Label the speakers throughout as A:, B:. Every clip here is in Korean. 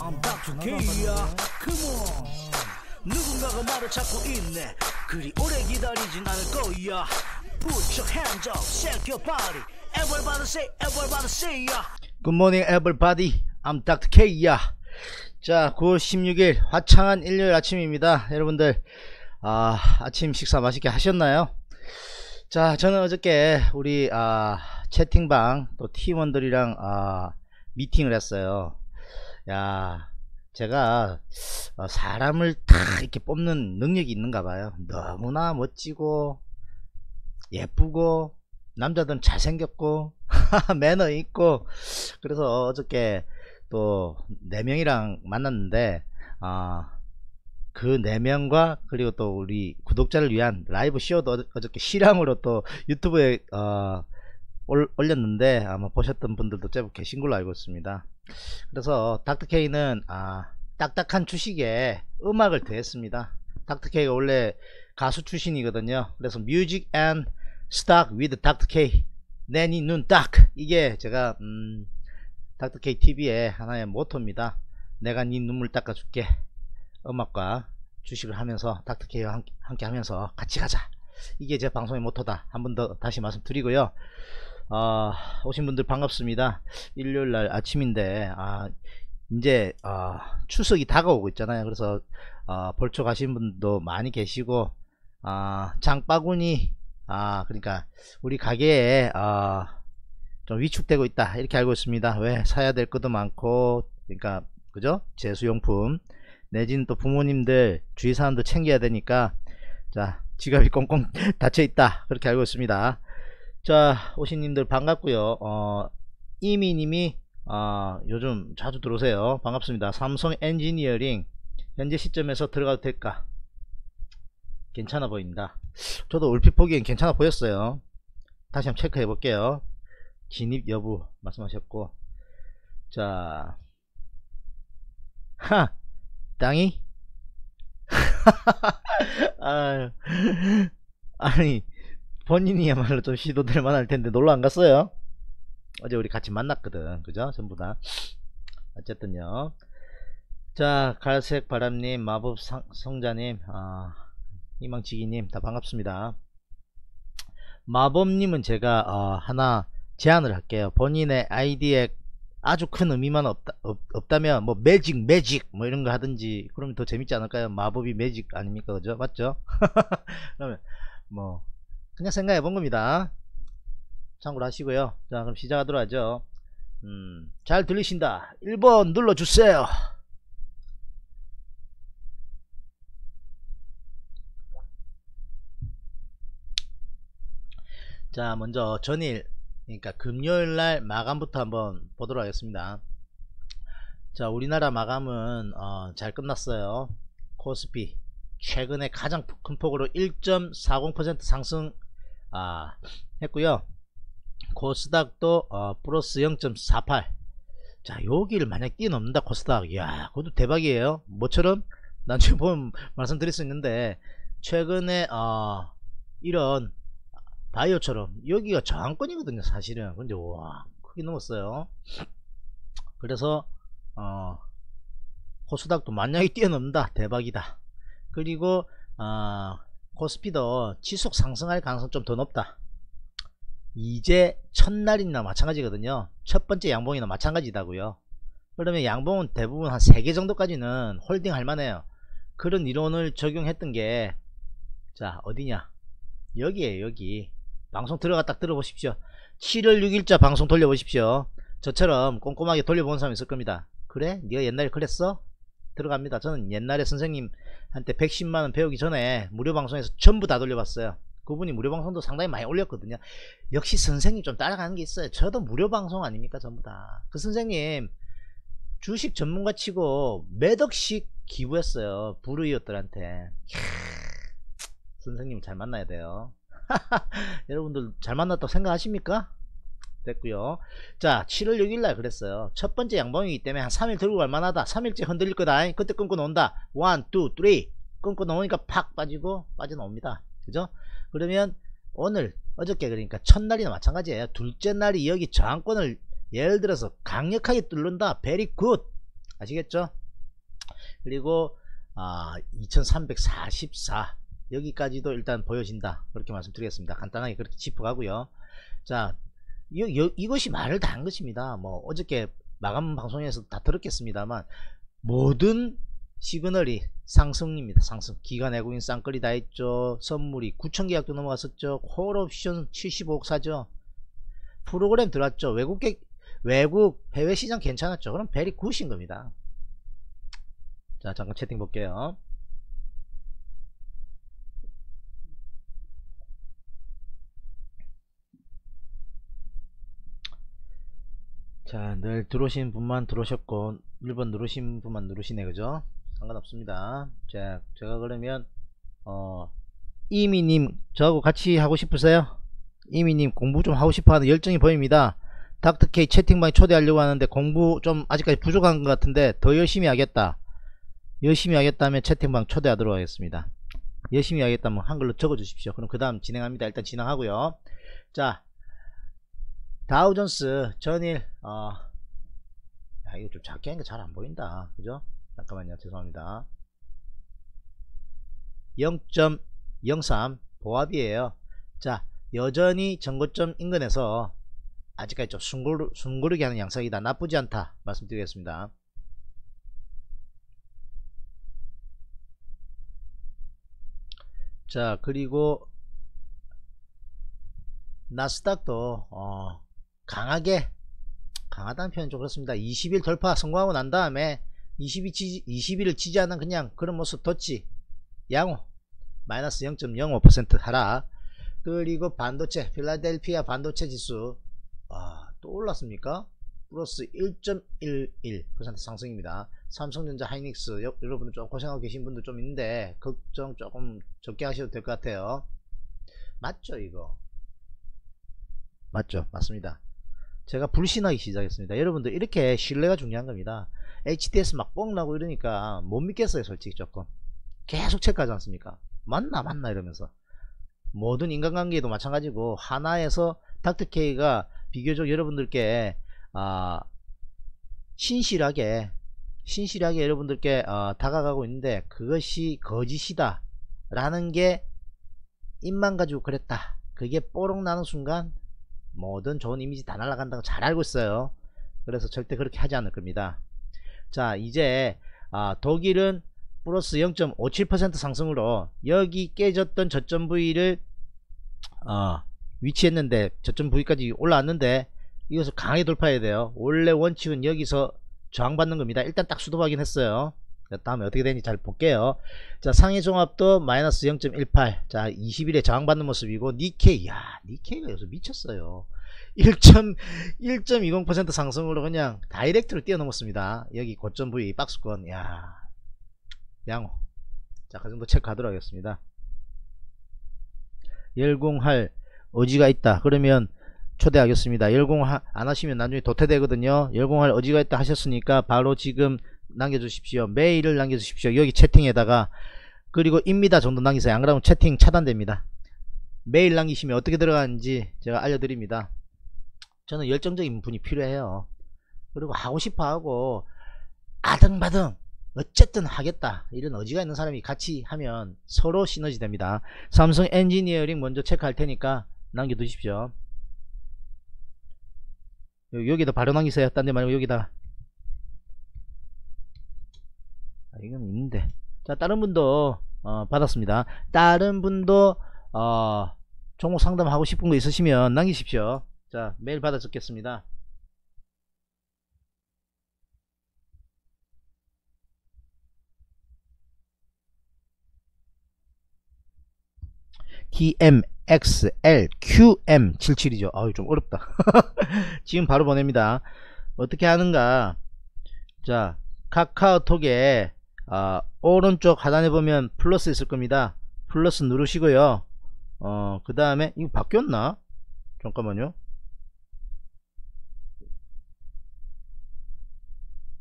A: I'm Dr. K야. Come on. 누군가가 말을 찾고 있네. 그리 오래 기다리진 않을 거야. Put your hands up, shake your body. Everybody say, everybody say ya.
B: 굿모닝 에블바디 I'm Dr. K야. 자 9월 16일 화창한 일요일 아침입니다. 여러분들 아, 아침 식사 맛있게 하셨나요? 자 저는 어저께 우리 아, 채팅방 또 팀원들이랑 아, 미팅을 했어요 야 제가 어, 사람을 다 이렇게 뽑는 능력이 있는가 봐요. 너무나 멋지고 예쁘고 남자들은 잘생겼고 매너 있고 그래서 어저께 또 4명이랑 만났는데 아, 그 4명과 그리고 또 우리 구독자를 위한 라이브 쇼도 어- 어저께 실황으로 또 유튜브에 어, 올, 올렸는데 아마 보셨던 분들도 제법 계신 걸로 알고 있습니다 그래서 닥터케이는 아, 딱딱한 주식에 음악을 더했습니다. 닥터케이가 원래 가수 출신이거든요. 그래서 Music and Stock with 닥터케이 내네눈닦. 이게 제가 음, 닥터케이 TV의 하나의 모토입니다. 내가 네 눈물 닦아줄게. 음악과 주식을 하면서 닥터케이와 함께, 함께 하면서 같이 가자. 이게 제 방송의 모토다. 한 번 더 다시 말씀드리고요 어, 오신 분들 반갑습니다. 일요일 날 아침인데 아, 이제 어, 추석이 다가오고 있잖아요. 그래서 어, 벌초 가신 분도 많이 계시고 아, 장바구니 아 그러니까 우리 가게에 아, 좀 위축되고 있다. 이렇게 알고 있습니다. 왜? 사야 될 것도 많고 그러니까 그죠? 제수용품. 내지는 또 부모님들 주위 사람들 챙겨야 되니까 자 지갑이 꽁꽁 닫혀 있다. 그렇게 알고 있습니다 자 오신님들 반갑고요. 어 이미님이 어, 요즘 자주 들어오세요. 반갑습니다. 삼성 엔지니어링 현재 시점에서 들어가도 될까? 괜찮아 보인다. 저도 얼핏 보기엔 괜찮아 보였어요. 다시 한번 체크해 볼게요. 진입 여부 말씀하셨고. 자 하! 땅이? 아니 본인이야말로 좀 시도될 만할 텐데 놀러 안 갔어요? 어제 우리 같이 만났거든. 그죠? 전부 다. 어쨌든요. 자 갈색 바람님 마법 상, 성자님 아, 희망치기님 다 반갑습니다. 마법님은 제가 어, 하나 제안을 할게요. 본인의 아이디에 아주 큰 의미만 없다, 없, 다면뭐 매직 매직 뭐 이런 거 하든지 그러면 더 재밌지 않을까요? 마법이 매직 아닙니까? 그죠? 맞죠? 그러면 뭐 그냥 생각해 본 겁니다. 참고로 하시고요. 자 그럼 시작하도록 하죠. 음, 잘 들리신다. 1번 눌러주세요. 자 먼저 전일 그러니까 금요일날 마감부터 한번 보도록 하겠습니다. 자 우리나라 마감은 어, 잘 끝났어요. 코스피 최근에 가장 큰 폭으로 1.40% 상승 아, 했고요. 코스닥도 어, 플러스 0.48 자 여기를 만약 뛰어넘는다 코스닥. 이야 그것도 대박이에요. 뭐처럼 난 지금 보면 말씀드릴 수 있는데 최근에 어, 이런 바이오처럼 여기가 저항권이거든요 사실은. 근데 와 크게 넘었어요. 그래서 어 코스닥도 만약에 뛰어넘는다 대박이다. 그리고 어 코스피도 지속 상승할 가능성 좀 더 높다. 이제 첫날이나 마찬가지거든요. 첫 번째 양봉이나 마찬가지다고요. 그러면 양봉은 대부분 한 3개 정도까지는 홀딩 할 만해요. 그런 이론을 적용했던 게 자 어디냐? 여기에요 여기. 방송 들어가 딱 들어보십시오. 7월 6일자 방송 돌려보십시오. 저처럼 꼼꼼하게 돌려본 사람 있을 겁니다. 그래? 네가 옛날에 그랬어? 들어갑니다. 저는 옛날에 선생님 한테 110만원 배우기 전에 무료 방송에서 전부 다 돌려봤어요. 그분이 무료 방송도 상당히 많이 올렸거든요. 역시 선생님 좀 따라가는 게 있어요. 저도 무료 방송 아닙니까 전부 다 그 선생님 주식 전문가 치고 몇 억씩 기부했어요 부르이웃들한테. 선생님 잘 만나야 돼요. 여러분들 잘 만났다고 생각하십니까? 됐고요. 자 7월 6일날 그랬어요. 첫 번째 양봉이기 때문에 한 3일 들고 갈 만하다. 3일째 흔들릴 거다 그때 끊고 놓는다 1, 2, 3 끊고 놓으니까 팍 빠지고 빠져나옵니다. 그죠? 그러면 오늘 어저께 그러니까 첫날이나 마찬가지예요. 둘째 날이 여기 저항권을 예를 들어서 강력하게 뚫는다. Very good 아시겠죠? 그리고 아, 2344 여기까지도 일단 보여진다. 그렇게 말씀드리겠습니다. 간단하게 그렇게 짚어가고요. 자 이, 이, 이것이 말을 다 한 것입니다. 뭐 어저께 마감 방송에서 다 들었겠습니다만 모든 시그널이 상승입니다 상승. 기관 외국인 쌍끌이 다 했죠. 선물이 9천 계약도 넘어갔었죠. 콜옵션 75억 사죠. 프로그램 들어왔죠. 외국 계 외국 해외 시장 괜찮았죠. 그럼 베리 굿인 겁니다. 자 잠깐 채팅 볼게요 자, 늘 들어오신 분만 들어오셨고 1번 누르신 분만 누르시네 그죠? 상관없습니다. 자, 제가 그러면 어 이미님 저하고 같이 하고 싶으세요? 이미님 공부 좀 하고 싶어하는 열정이 보입니다. 닥터케이 채팅방에 초대하려고 하는데 공부 좀 아직까지 부족한 것 같은데 더 열심히 하겠다. 열심히 하겠다면 채팅방 초대하도록 하겠습니다. 열심히 하겠다면 한글로 적어 주십시오. 그럼 그 다음 진행합니다. 일단 진행하고요. 자 다우존스 전일 어 야, 이거 좀 작게 하니까 잘 안 보인다. 그죠? 잠깐만요. 죄송합니다. 0.03 보합이에요. 자 여전히 전고점 인근에서 아직까지 좀 숨고르, 숨고르게 하는 양상이다 나쁘지 않다 말씀드리겠습니다. 자 그리고 나스닥도 어, 강하게 강하다는 표현 좀 그렇습니다. 20일 돌파 성공하고 난 다음에 20일 치지, 20일을 지지하는 그냥 그런 모습 뒀지. 양호. 마이너스 0.05% 하락 그리고 반도체 필라델피아 반도체 지수. 아, 또 올랐습니까? 플러스 1.11% 상승입니다. 삼성전자 하이닉스 여, 러분들 좀 고생하고 계신 분들 좀 있는데 걱정 조금 적게 하셔도 될 것 같아요. 맞죠 이거? 맞죠. 맞습니다 제가 불신하기 시작했습니다. 여러분들 이렇게 신뢰가 중요한 겁니다. HTS 막 뻥나고 이러니까 못 믿겠어요 솔직히 조금 계속 체크하지 않습니까 맞나 맞나 이러면서 모든 인간관계도 마찬가지고 하나에서 닥터케이가 비교적 여러분들께 아 신실하게 신실하게 여러분들께 어, 다가가고 있는데 그것이 거짓이다 라는 게 입만 가지고 그랬다 그게 뽀록 나는 순간 모든 좋은 이미지 다 날아간다고 잘 알고 있어요. 그래서 절대 그렇게 하지 않을 겁니다. 자 이제 아, 독일은 플러스 0.57% 상승으로 여기 깨졌던 저점 부위를 어, 위치했는데 저점 부위까지 올라왔는데 이것을 강하게 돌파해야 돼요. 원래 원칙은 여기서 저항받는 겁니다. 일단 딱 수도 확인했어요 다음에 어떻게 되는지 잘 볼게요. 자 상해 종합도 마이너스 0.18자 20일에 저항받는 모습이고 니케이 야 니케이가 여기서 미쳤어요. 1.20% 상승으로 그냥 다이렉트로 뛰어넘었습니다. 여기 고점 부위 박스권. 야 양호. 자그 정도 체크하도록 하겠습니다. 열공할 의지가 있다. 그러면 초대하겠습니다. 열공 안 하시면 나중에 도태되거든요. 열공할 의지가 있다 하셨으니까 바로 지금 남겨주십시오. 메일을 남겨주십시오. 여기 채팅에다가 그리고 입니다 정도 남기세요. 안 그러면 채팅 차단됩니다. 메일 남기시면 어떻게 들어가는지 제가 알려드립니다. 저는 열정적인 분이 필요해요. 그리고 하고 싶어 하고 아등바등 어쨌든 하겠다 이런 의지가 있는 사람이 같이 하면 서로 시너지 됩니다. 삼성 엔지니어링 먼저 체크할 테니까 남겨두십시오. 여기다 바로 남기세요. 딴 데 말고 여기다 아, 이건 있는데. 자 다른 분도 어, 받았습니다. 다른 분도 어, 종목 상담하고 싶은 거 있으시면 남기십시오. 자 메일 받아 적겠습니다. DMXLQM77이죠. 아유 좀 어렵다. 지금 바로 보냅니다. 어떻게 하는가? 자 카카오톡에 아, 오른쪽 하단에 보면 플러스 있을 겁니다. 플러스 누르시고요. 어, 그 다음에 이거 바뀌었나? 잠깐만요.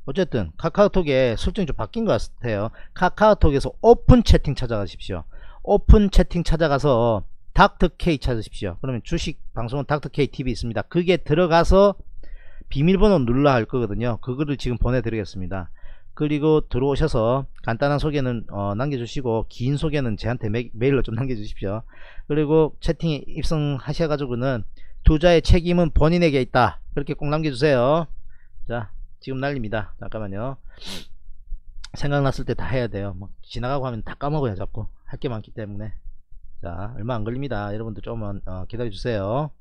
B: 어쨌든 카카오톡에 설정이 좀 바뀐 것 같아요. 카카오톡에서 오픈 채팅 찾아가십시오. 오픈 채팅 찾아가서 닥터케이 찾으십시오. 그러면 주식 방송은 닥터케이 TV 있습니다. 그게 들어가서 비밀번호 눌러 할 거거든요. 그거를 지금 보내드리겠습니다 그리고 들어오셔서 간단한 소개는 어, 남겨주시고 긴 소개는 저한테 메, 일로좀 남겨주십시오. 그리고 채팅에 입성하셔가지고는 투자의 책임은 본인에게 있다. 그렇게 꼭 남겨주세요. 자 지금 날립니다. 잠깐만요. 생각났을 때 다 해야 돼요. 막 지나가고 하면 다 까먹어요 자꾸 할 게 많기 때문에 자 얼마 안 걸립니다. 여러분들 조금만 어, 기다려주세요.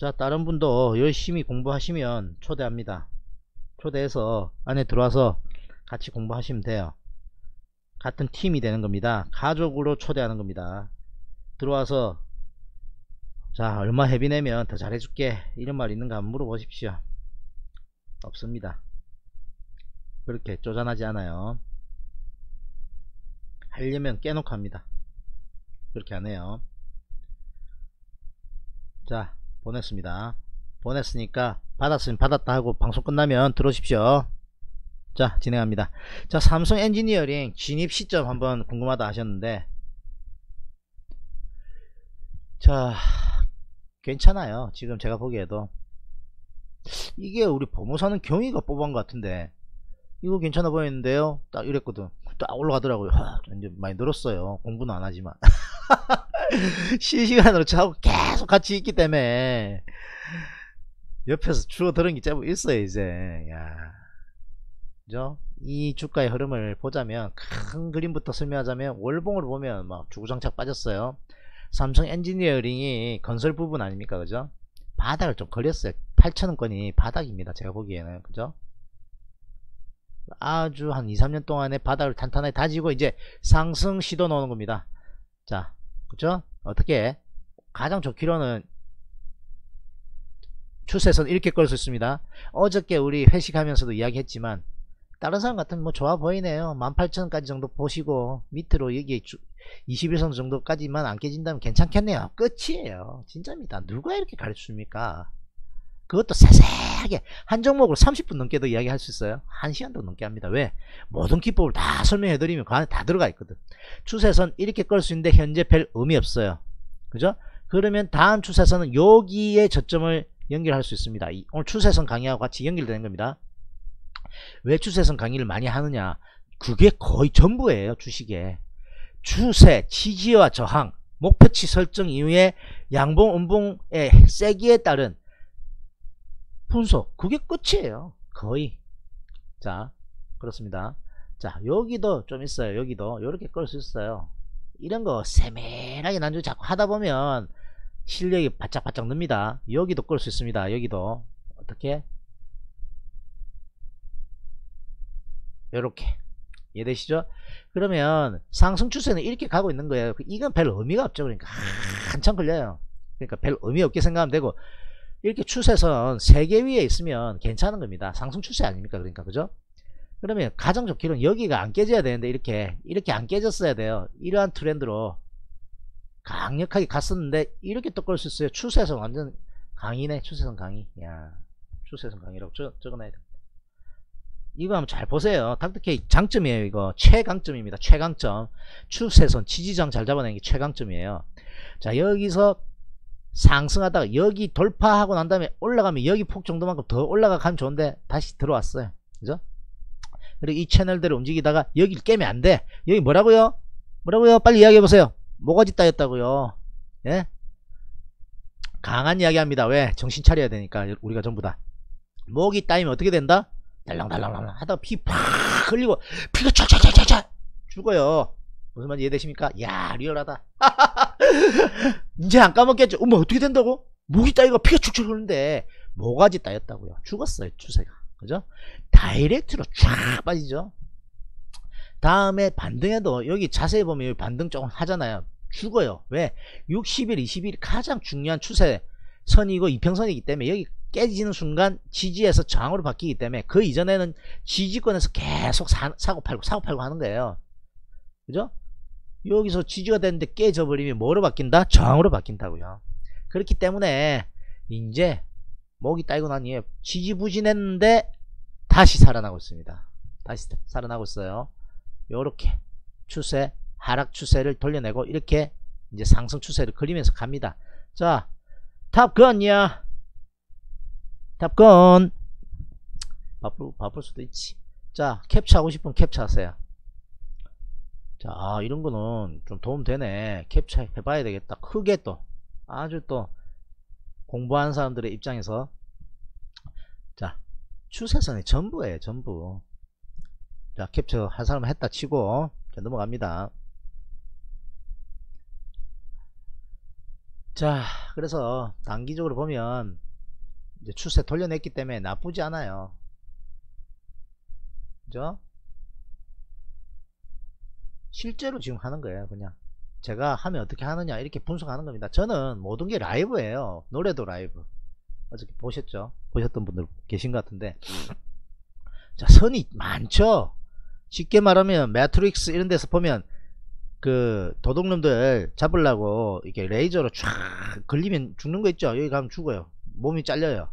B: 자 다른 분도 열심히 공부하시면 초대합니다. 초대해서 안에 들어와서 같이 공부하시면 돼요. 같은 팀이 되는 겁니다. 가족으로 초대하는 겁니다. 들어와서 자 얼마 회비 내면 더 잘해줄게 이런 말 있는가 물어보십시오. 없습니다. 그렇게 쪼잔하지 않아요. 하려면 깨놓고 합니다. 그렇게 안 해요. 자 보냈습니다. 보냈으니까 받았으면 받았다 하고 방송 끝나면 들어오십시오. 자 진행합니다. 자 삼성 엔지니어링 진입 시점 한번 궁금하다 하셨는데. 자 괜찮아요. 지금 제가 보기에도. 이게 우리 법무사는 경위가 뽑은 것 같은데. 이거 괜찮아 보이는데요? 딱 이랬거든. 딱 올라가더라고요. 하, 이제 많이 늘었어요. 공부는 안 하지만. 실시간으로 저하고 계속 같이 있기 때문에 옆에서 주워 들은 게 제법 있어요 이제. 야. 그죠? 이 주가의 흐름을 보자면 큰 그림부터 설명하자면 월봉을 보면 막 주구장창 빠졌어요. 삼성 엔지니어링이 건설 부분 아닙니까 그죠? 바닥을 좀 걸렸어요. 8천원권이 바닥입니다 제가 보기에는. 그죠? 아주 한 2, 3년 동안에 바닥을 탄탄하게 다지고 이제 상승 시도 넣는 겁니다. 자, 그죠? 어떻게? 가장 좋기로는 추세선 이렇게 끌수 있습니다. 어저께 우리 회식하면서도 이야기했지만 다른 사람 같으면 뭐 좋아 보이네요. 18,000까지 정도 보시고 밑으로 여기 21선 정도까지만 안 깨진다면 괜찮겠네요. 끝이에요. 진짜입니다. 누가 이렇게 가르쳐줍니까? 그것도 세세하게 한 종목으로 30분 넘게도 이야기할 수 있어요. 1시간도 넘게 합니다. 왜? 모든 기법을 다 설명해 드리면 그 안에 다 들어가 있거든. 추세선 이렇게 끌 수 있는데 현재 별 의미 없어요. 그죠? 그러면 다음 추세선은 여기에 저점을 연결할 수 있습니다. 오늘 추세선 강의하고 같이 연결되는 겁니다. 왜 추세선 강의를 많이 하느냐? 그게 거의 전부예요. 주식에. 추세, 지지와 저항, 목표치 설정 이후에 양봉, 음봉의 세기에 따른 분석 그게 끝이에요 거의 자 그렇습니다 자 여기도 좀 있어요 여기도 이렇게 끌 수 있어요 이런 거 세밀하게 난주 자꾸 하다 보면 실력이 바짝바짝 늡니다. 여기도 끌 수 있습니다. 여기도. 어떻게? 이렇게. 이해되시죠? 그러면 상승 추세는 이렇게 가고 있는 거예요. 이건 별 의미가 없죠. 그러니까 한참 걸려요. 그러니까 별 의미 없게 생각하면 되고 이렇게 추세선 3개 위에 있으면 괜찮은 겁니다. 상승 추세 아닙니까? 그러니까 그죠? 그러면 가장 좋기로는 여기가 안 깨져야 되는데 이렇게 이렇게 안 깨졌어야 돼요. 이러한 트렌드로 강력하게 갔었는데 이렇게 또 끌 수 있어요. 추세선 완전 강이네. 추세선 강의. 야 추세선 강의라고 적, 적어놔야 돼. 이거 한번 잘 보세요. 닥터케이 장점이에요. 이거 최강점입니다. 최강점. 추세선 지지장 잘 잡아내는 게 최강점이에요. 자 여기서 상승하다가 여기 돌파하고 난 다음에 올라가면 여기 폭 정도만큼 더 올라가면 좋은데 다시 들어왔어요 그죠 그리고 이 채널대로 움직이다가 여기를 깨면 안돼 여기 뭐라고요 뭐라고요 빨리 이야기해보세요 뭐가지 따였다고요? 예? 강한 이야기합니다. 왜? 정신 차려야 되니까 우리가 전부 다. 목이 따이면 어떻게 된다? 달랑달랑달랑 하다가 피 팍 흘리고 피가 쫙쫙쫙쫙 죽어요. 무슨 말인지 이해되십니까? 야 리얼하다. 이제 안 까먹겠죠? 어머 어떻게 된다고? 목이 따위가 피가 축축 흐르는데 모가지 따였다고요? 죽었어요 추세가. 그죠? 다이렉트로 쫙 빠지죠? 다음에 반등에도 여기 자세히 보면 여기 반등 조금 하잖아요 죽어요 왜? 60일 20일 가장 중요한 추세 선이고 이평선이기 때문에 여기 깨지는 순간 지지에서 저항으로 바뀌기 때문에 그 이전에는 지지권에서 계속 사, 사고 팔고 사고 팔고 하는 거예요 그죠? 여기서 지지가 됐는데 깨져 버리면 뭐로 바뀐다? 저항으로 바뀐다고요. 그렇기 때문에 이제 목이 따이고 나니 지지부진했는데 다시 살아나고 있습니다. 다시 살아나고 있어요. 요렇게 추세 하락 추세를 돌려내고 이렇게 이제 상승 추세를 그리면서 갑니다. 자 탑건이야 탑건 바쁠, 바쁠 수도 있지. 자, 캡처하고 싶으면 캡처하세요. 자, 아, 이런 거는 좀 도움 되네. 캡처 해봐야 되겠다. 크게 또, 아주 또, 공부하는 사람들의 입장에서. 자, 추세선이 전부예요, 전부. 자, 캡처 한 사람 했다 치고, 자, 넘어갑니다. 자, 그래서 단기적으로 보면, 이제 추세 돌려냈기 때문에 나쁘지 않아요. 그죠? 실제로 지금 하는 거예요 그냥. 제가 하면 어떻게 하느냐 이렇게 분석하는 겁니다. 저는 모든 게 라이브예요. 노래도 라이브. 어저께 보셨죠? 보셨던 분들 계신 것 같은데. 자 선이 많죠? 쉽게 말하면 매트릭스 이런 데서 보면 그 도둑놈들 잡으려고 이렇게 레이저로 쫙 걸리면 죽는 거 있죠 여기 가면 죽어요 몸이 잘려요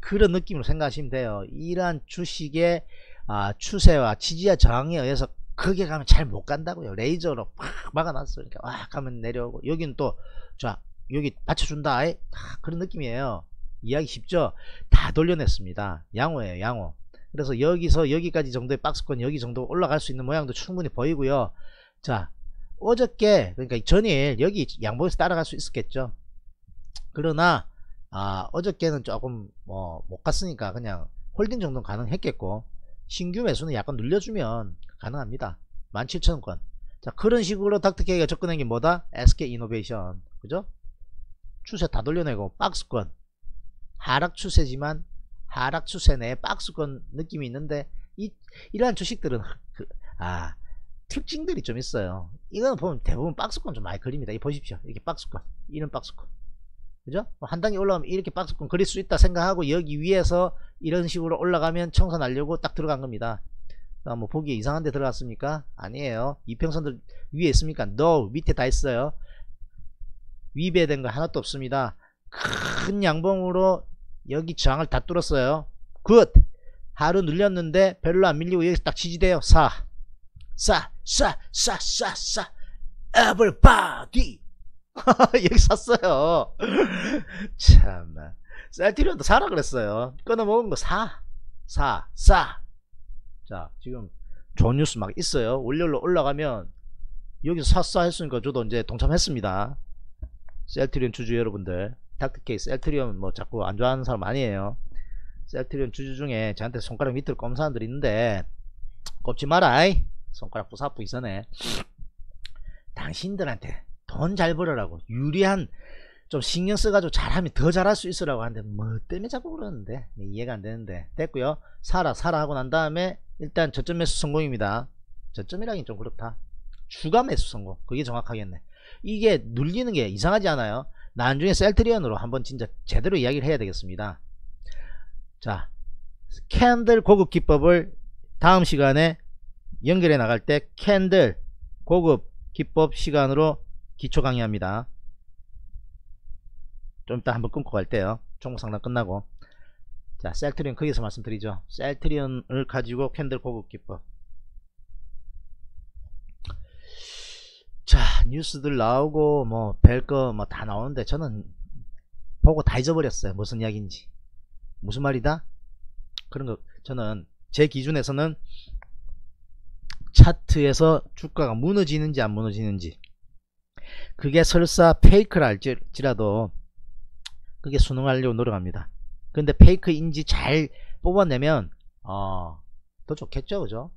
B: 그런 느낌으로 생각하시면 돼요 이러한 주식의 아, 추세와 지지와 저항에 의해서 크게 가면 잘 못 간다고요. 레이저로 팍 막아놨어. 그러니까 와 가면 내려오고 여기는 또 자 여기 받쳐준다. 아, 그런 느낌이에요. 이야기 쉽죠? 다 돌려냈습니다. 양호예요. 양호. 그래서 여기서 여기까지 정도의 박스권 여기 정도 올라갈 수 있는 모양도 충분히 보이고요. 자 어저께 그러니까 전일 여기 양보에서 따라갈 수 있었겠죠. 그러나 아 어저께는 조금 뭐 못 갔으니까 그냥 홀딩 정도는 가능했겠고 신규 매수는 약간 눌려주면 가능합니다. 17,000건. 자, 그런 식으로 닥터케이가 접근한 게 뭐다? SK 이노베이션. 그죠? 추세 다 돌려내고, 박스권. 하락 추세지만, 하락 추세 내에 박스권 느낌이 있는데, 이, 이러한 주식들은, 그, 아, 특징들이 좀 있어요. 이거는 보면 대부분 박스권 좀 많이 그립니다. 이 보십시오. 이렇게 박스권. 이런 박스권. 그죠? 한 단계 올라가면 이렇게 박스권 그릴 수 있다 생각하고 여기 위에서 이런 식으로 올라가면 청소 날려고 딱 들어간 겁니다. 뭐 보기에 이상한 데 들어갔습니까? 아니에요. 이평선들 위에 있습니까? No. 밑에 다 있어요. 위배된 거 하나도 없습니다. 큰 양봉으로 여기 저항을 다 뚫었어요. Good! 하루 눌렸는데 별로 안 밀리고 여기서 딱 지지돼요. 4. 4, 4, 4, 4, 4. Everybody! 여기 샀어요. 참나. 셀트리온도 사라 그랬어요. 끊어먹은 거 사. 사. 사. 자, 지금 좋은 뉴스 막 있어요. 월요일로 올라가면 여기서 샀어 했으니까 저도 이제 동참했습니다. 셀트리온 주주 여러분들. 닥터케이 셀트리온 뭐 자꾸 안 좋아하는 사람 아니에요. 셀트리온 주주 중에 저한테 손가락 밑으로 검은 사람들이 있는데 꼽지 마라. 이. 손가락 부사부 이전에 당신들한테 돈 잘 벌으라고 유리한 좀 신경 써가지고 잘하면 더 잘할 수 있으라고 하는데 뭐 때문에 자꾸 그러는데. 이해가 안 되는데. 됐고요. 사라 사라 하고 난 다음에 일단 저점 매수 성공입니다. 저점이라긴 좀 그렇다. 추가 매수 성공. 그게 정확하겠네. 이게 눌리는 게 이상하지 않아요. 나중에 셀트리온으로 한번 진짜 제대로 이야기를 해야 되겠습니다. 자 캔들 고급 기법을 다음 시간에 연결해 나갈 때 캔들 고급 기법 시간으로 기초 강의합니다. 좀 이따 한번 끊고 갈 때요. 종목 상담 끝나고. 자 셀트리온 거기서 말씀드리죠. 셀트리온을 가지고 캔들 고급 기법. 자 뉴스들 나오고 뭐뵐거뭐 다 나오는데 저는 보고 다 잊어버렸어요. 무슨 이야기인지. 무슨 말이다? 그런 거 저는 제 기준에서는 차트에서 주가가 무너지는지 안 무너지는지. 그게 설사 페이크를 알지라도 그게 수능하려고 노력합니다. 근데 페이크인지 잘 뽑아내면 어, 더 좋겠죠 그죠?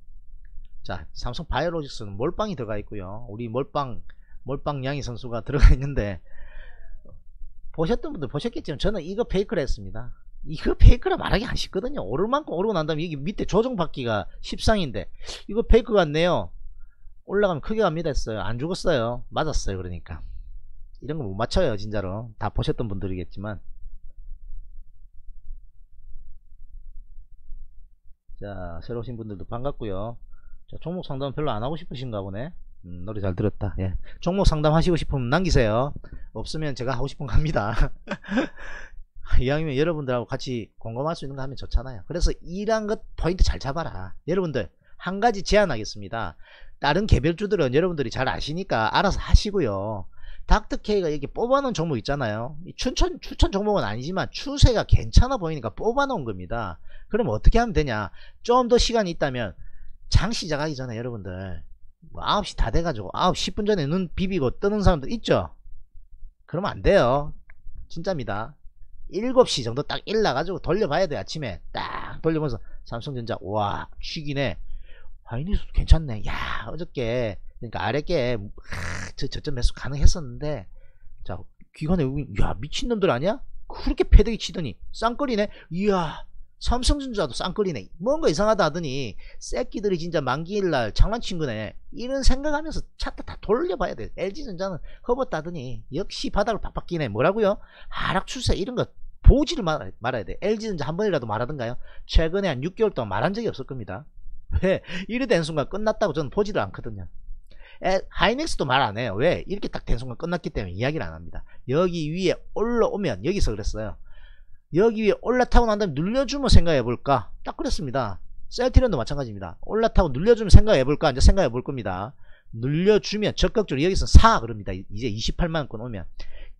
B: 자 삼성 바이오로직스는 몰빵이 들어가 있고요. 우리 몰빵 몰빵 양희 선수가 들어가 있는데 보셨던 분들 보셨겠지만 저는 이거 페이크를 했습니다 이거 페이크라 말하기 안 쉽거든요. 오를 만큼 오르고 난 다음에 여기 밑에 조정받기가 십상인데 이거 페이크 같네요. 올라가면 크게 갑니다 했어요. 안 죽었어요. 맞았어요. 그러니까. 이런 거 못 맞춰요 진짜로. 다 보셨던 분들이겠지만. 자 새로 오신 분들도 반갑고요. 자 종목 상담 별로 안 하고 싶으신가 보네. 음, 노래 잘 들었다. 예. 종목 상담 하시고 싶으면 남기세요. 없으면 제가 하고 싶은 거 합니다 이왕이면 여러분들하고 같이 공감할 수 있는 거 하면 좋잖아요 그래서 이런 것 포인트 잘 잡아라 여러분들 한 가지 제안하겠습니다 다른 개별주들은 여러분들이 잘 아시니까 알아서 하시고요 닥터케이가 이렇게 뽑아놓은 종목 있잖아요. 이 추천, 추천 종목은 아니지만 추세가 괜찮아 보이니까 뽑아놓은 겁니다. 그럼 어떻게 하면 되냐? 좀 더 시간이 있다면 장 시작하기 전에 여러분들 뭐 9시 다 돼가지고 9시 10분 전에 눈 비비고 뜨는 사람들 있죠? 그러면 안 돼요. 진짜입니다. 7시 정도 딱 일나가지고 돌려봐야 돼 아침에. 딱 돌려보면서 삼성전자 와 취기네. 하이닉스도 괜찮네. 야 어저께 그러니까 아래께 저 저점 매수 가능했었는데 자 기관에 야 미친놈들 아니야? 그렇게 패대기 치더니 쌍거리네? 이야 삼성전자도 쌍거리네. 뭔가 이상하다 하더니 새끼들이 진짜 만기일날 장난친 거네. 이런 생각하면서 차트 다 돌려봐야 돼. LG전자는 허벗다더니 역시 바닥을 팍팍 끼네. 뭐라고요? 하락 추세 이런 거 보지를 말, 말아야 돼. LG전자 한 번이라도 말하던가요? 최근에 한 6개월 동안 말한 적이 없을 겁니다. 왜? 이래 된 순간 끝났다고 저는 보지를 않거든요. 에, 하이닉스도 말 안 해요. 왜? 이렇게 딱 된 순간 끝났기 때문에 이야기를 안 합니다. 여기 위에 올라오면 여기서 그랬어요 여기 위에 올라타고 난 다음에 눌려주면 생각해 볼까? 딱 그랬습니다. 셀티런도 마찬가지입니다. 올라타고 눌려주면 생각해 볼까? 이제 생각해 볼 겁니다. 눌려주면 적극적으로 여기서 사 그럽니다. 이제 28만원권 오면.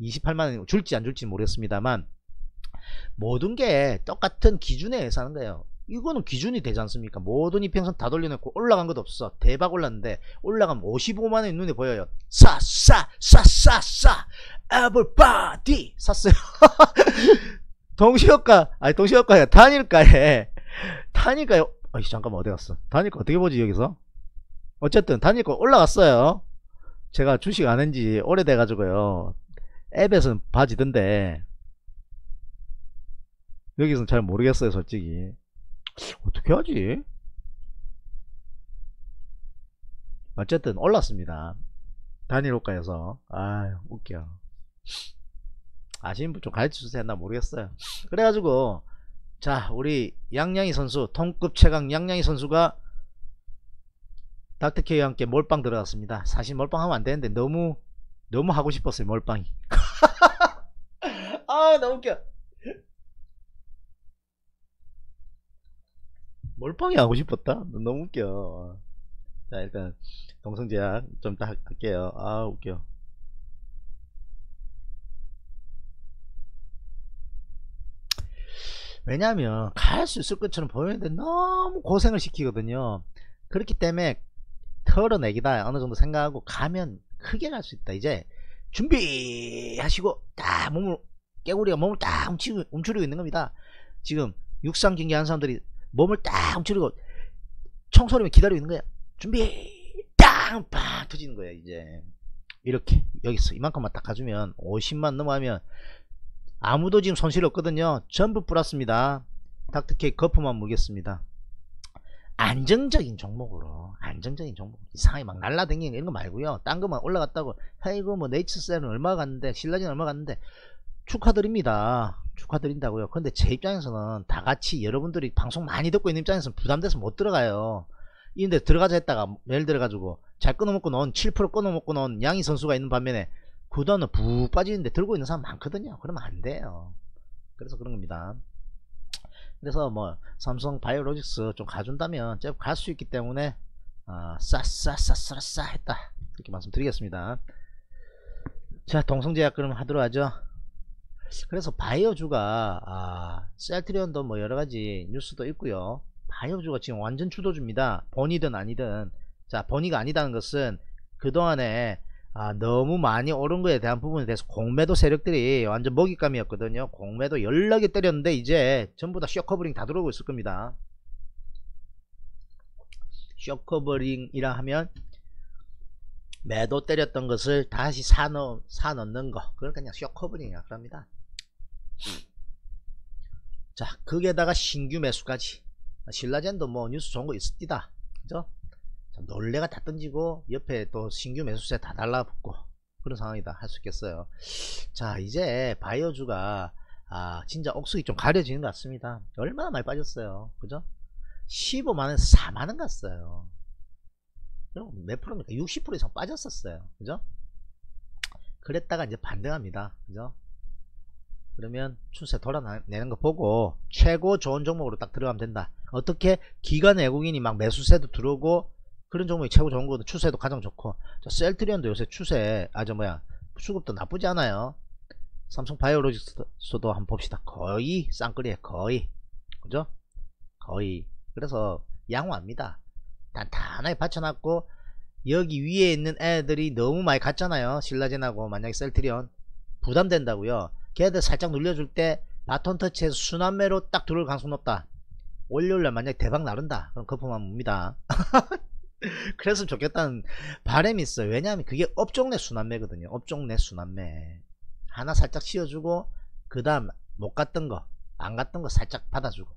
B: 28만원 줄지 안 줄지 모르겠습니다만 모든 게 똑같은 기준에 의해서 하는 거예요. 이거는 기준이 되지 않습니까? 모든 이평선 다 돌려놓고 올라간 것도 없어. 대박 올랐는데 올라가면 55만원이 눈에 보여요. 싸 싸 싸 싸싸 everybody. 샀어요 동시효과 아니 동시효과야 단일가에. 단일가에 아이 잠깐만 어디 갔어? 단일가 어떻게 보지 여기서? 어쨌든 단일가 올라갔어요. 제가 주식 안 한지 오래돼 가지고요. 앱에서는 봐지던데. 여기서는 잘 모르겠어요 솔직히. 어떻게 하지? 어쨌든 올랐습니다. 단일 호가에서. 아 웃겨 아시는 분 좀 가르쳐주세요. 나 모르겠어요. 그래가지고 자 우리 양양이 선수 통급 최강 양양이 선수가 닥터케이와 함께 몰빵 들어갔습니다. 사실 몰빵 하면 안되는데 너무 너무 하고 싶었어요 몰빵이. 아 너무 웃겨. 몰빵이 하고 싶었다? 너무 웃겨. 자 일단 동성제약 좀 이따 할게요. 아 웃겨 왜냐하면 갈 수 있을 것처럼 보이는데 너무 고생을 시키거든요. 그렇기 때문에 털어내기다 어느 정도 생각하고 가면 크게 갈 수 있다. 이제 준비하시고 딱 몸을 깨구리가 몸을 딱 움츠리고, 움츠리고 있는 겁니다. 지금 육상 경기 하는 사람들이 몸을 딱 움츠리고 청소리면 기다리고 있는 거야. 준비 땅빵 터지는 거야 이제. 이렇게 여기서 이만큼만 딱 가주면 50만 넘어가면 아무도 지금 손실 없거든요. 전부 플러스입니다. 닥터케이 거품만 물겠습니다. 안정적인 종목으로 안정적인 종목. 이상하게 막 날라다니는 이런 거 말고요. 딴 거만 올라갔다고 아이고 뭐 네이처셀은 얼마 갔는데 신라진 얼마 갔는데 축하드립니다. 축하드린다고요. 근데 제 입장에서는 다 같이 여러분들이 방송 많이 듣고 있는 입장에서는 부담돼서 못 들어가요. 이런데 들어가자 했다가 예를 들어가지고 잘 끊어먹고 넣은 7% 끊어먹고 넣은 양희 선수가 있는 반면에 구단은 푹 빠지는데 들고 있는 사람 많거든요. 그러면 안 돼요. 그래서 그런 겁니다. 그래서 뭐 삼성 바이오로직스 좀 가준다면 갈수 있기 때문에 어, 싸싸싸싸싸 했다. 이렇게 말씀드리겠습니다. 자 동성제약 그럼 하도록 하죠. 그래서 바이오주가 아, 셀트리온도 뭐 여러가지 뉴스도 있고요. 바이오주가 지금 완전 주도주입니다. 본의든 아니든. 자 본의가 아니다는 것은 그동안에 아, 너무 많이 오른 거에 대한 부분에 대해서 공매도 세력들이 완전 먹잇감이었거든요. 공매도 연락이 때렸는데 이제 전부 다 short covering 다 들어오고 있을 겁니다. Short covering이라 하면 매도 때렸던 것을 다시 사넣, 사넣는 거. 그걸 그냥 short covering이라고 합니다. 자 거기에다가 신규 매수까지. 신라젠도 뭐 뉴스 좋은 거 있습니다. 그죠 놀래가 다 던지고 옆에 또 신규 매수세 다 달라붙고 그런 상황이다 할 수 있겠어요. 자 이제 바이오주가 아 진짜 옥석이 좀 가려지는 것 같습니다. 얼마나 많이 빠졌어요. 그죠? 15만원에서 4만원 갔어요. 그럼 몇 프로입니까? 60% 이상 빠졌었어요. 그죠? 그랬다가 이제 반등합니다. 그죠? 그러면 추세 돌아내는 거 보고 최고 좋은 종목으로 딱 들어가면 된다. 어떻게? 기관 외국인이 막 매수세도 들어오고 그런 종목이 최고 좋은 거는 추세도 가장 좋고 저 셀트리온도 요새 추세 아저 뭐야 수급도 나쁘지 않아요. 삼성 바이오로직스도 한번 봅시다. 거의 쌍끌이에 거의. 그죠? 거의. 그래서 양호합니다. 단단하게 받쳐놨고 여기 위에 있는 애들이 너무 많이 갔잖아요. 신라젠하고 만약에 셀트리온 부담된다고요. 걔들 살짝 눌려줄 때 바톤 터치해서 순환매로 딱 들어올 가능성 높다. 월요일날 만약에 대박 나른다. 그럼 거품하면 옵니다 그랬으면 좋겠다는 바람이 있어요. 왜냐하면 그게 업종 내 순환매거든요. 업종 내 순환매. 하나 살짝 씌워주고 그 다음 못 갔던 거 안 갔던 거 살짝 받아주고.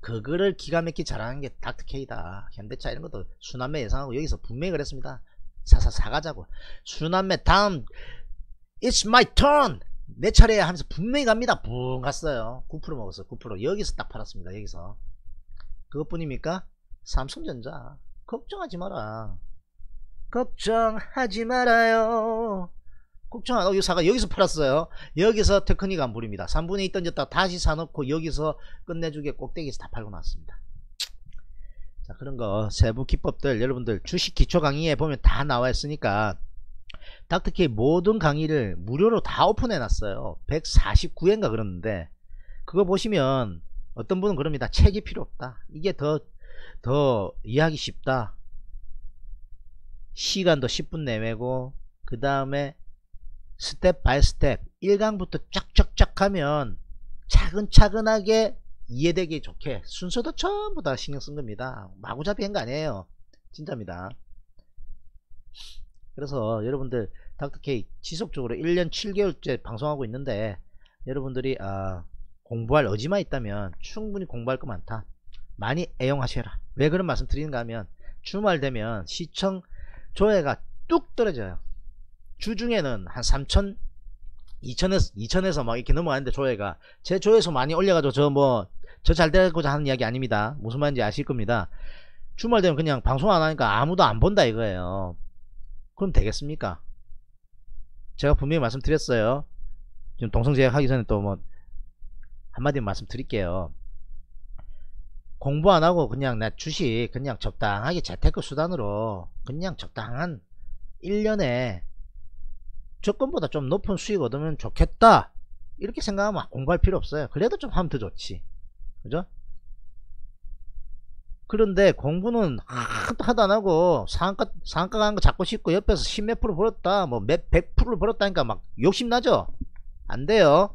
B: 그거를 기가 막히게 잘하는 게 닥터케이다. 현대차 이런 것도 순환매 예상하고 여기서 분명히 그랬습니다. 사사 사가자고. 순환매 다음 It's my turn! 내 차례야 하면서 분명히 갑니다. 붕 갔어요. 9% 먹었어요. 9% 여기서 딱 팔았습니다. 여기서. 그것뿐입니까? 삼성전자 걱정하지 마라. 걱정하지 말아요. 걱정 안 하고 사가 여기서 팔았어요. 여기서 테크닉 안 부립니다. 3분의 2 던졌다. 다시 사놓고 여기서 끝내주게 꼭대기에서 다 팔고 났습니다. 자 그런 거 세부 기법들 여러분들 주식 기초 강의에 보면 다 나와 있으니까 닥터케이 모든 강의를 무료로 다 오픈해 놨어요. 149회인가 그러는데 그거 보시면 어떤 분은 그럽니다. 책이 필요 없다. 이게 더 더 이해하기 쉽다. 시간도 10분 내외고 그 다음에 step by step 1강부터 쫙쫙쫙 하면 차근차근하게 이해되기 좋게. 순서도 전부 다 신경 쓴 겁니다. 마구잡이 한 거 아니에요. 진짜입니다. 그래서 여러분들 닥터케이 지속적으로 1년 7개월째 방송하고 있는데 여러분들이 아, 공부할 의지만 있다면 충분히 공부할 거 많다 많이 애용하셔라. 왜 그런 말씀 드리는가 하면 주말 되면 시청 조회가 뚝 떨어져요. 주중에는 한 3천 2천에서 2천에서 막 이렇게 넘어가는데 조회가 제 조회수 많이 올려가지고 저 뭐 저 잘 되고자 하는 이야기 아닙니다. 무슨 말인지 아실 겁니다. 주말 되면 그냥 방송 안 하니까 아무도 안 본다 이거예요. 그럼 되겠습니까? 제가 분명히 말씀드렸어요. 지금 동성 제약 하기 전에 또 뭐 한마디 말씀드릴게요 공부 안하고 그냥 나 주식 그냥 적당하게 재테크 수단으로 그냥 적당한 1년에 조건보다 좀 높은 수익 얻으면 좋겠다. 이렇게 생각하면 공부할 필요 없어요. 그래도 좀 하면 더 좋지. 그죠? 그런데 공부는 하도 안하고 상한가 상한가 가는 거 잡고 싶고 옆에서 10몇 프로 벌었다. 뭐몇 100%를 벌었다니까 막 욕심나죠? 안 돼요.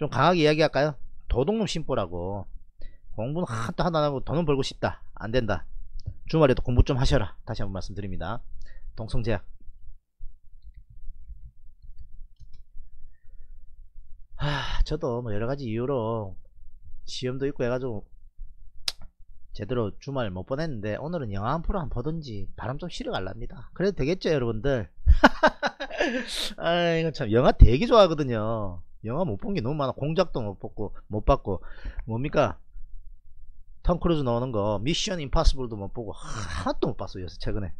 B: 좀 강하게 이야기할까요? 도둑놈 심보라고 공부는 하도 하도 안하고 돈은 벌고 싶다. 안된다. 주말에도 공부 좀 하셔라. 다시 한번 말씀드립니다. 동성제약. 하, 저도 뭐 여러가지 이유로 시험도 있고 해가지고 제대로 주말 못 보냈는데 오늘은 영화 한 프로 한 보든지 바람 좀 쐬러 갈랍니다. 그래도 되겠죠 여러분들? 아이고 참 영화 되게 좋아하거든요. 영화 못 본 게 너무 많아. 공작도 못 봤고 못 봤고. 뭡니까 톰 크루즈 나오는 거 미션 임파서블도 못 보고 하나도 못 봤어요 최근에.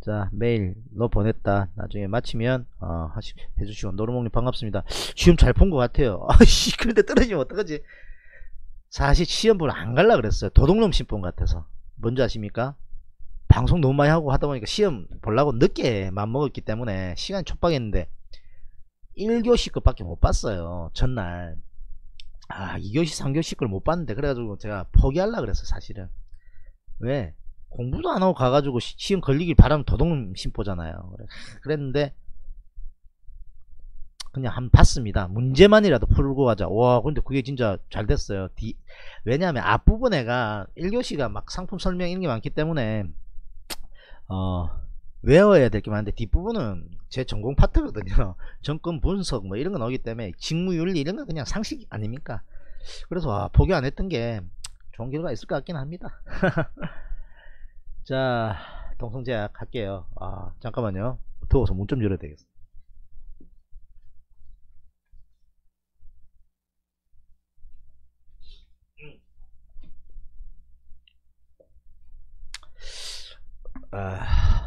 B: 자 메일로 보냈다. 나중에 마치면 어, 하시, 해주시고 노르몽님 반갑습니다. 시험 잘 본 것 같아요. 아씨 그런데 떨어지면 어떡하지? 사실 시험 보러 안 갈라 그랬어요. 도둑놈 심본 같아서. 뭔지 아십니까? 방송 너무 많이 하고 하다 보니까 시험 보려고 늦게 맘먹었기 때문에 시간이 촉박했는데 1교시 것밖에 못 봤어요. 전날 아 2교시 3교시 걸 못 봤는데 그래가지고 제가 포기할라 그랬어 사실은 왜 공부도 안 하고 가가지고 시험 걸리길 바라면 도둑 심보잖아요. 그랬는데 그냥 한번 봤습니다. 문제만이라도 풀고 가자. 와 근데 그게 진짜 잘 됐어요. 뒤, 왜냐하면 앞부분에가 1교시가 막 상품 설명 이런 게 많기 때문에 어 외워야 될 게 많은데 뒷부분은 제 전공 파트거든요. 정권 분석 뭐 이런 거 나오기 때문에 직무윤리 이런 거 그냥 상식 아닙니까? 그래서 아, 포기 안 했던 게 좋은 결과가 있을 것 같긴 합니다. 자 동성제약 갈게요 아 잠깐만요 더워서 문 좀 열어야 되겠어 아,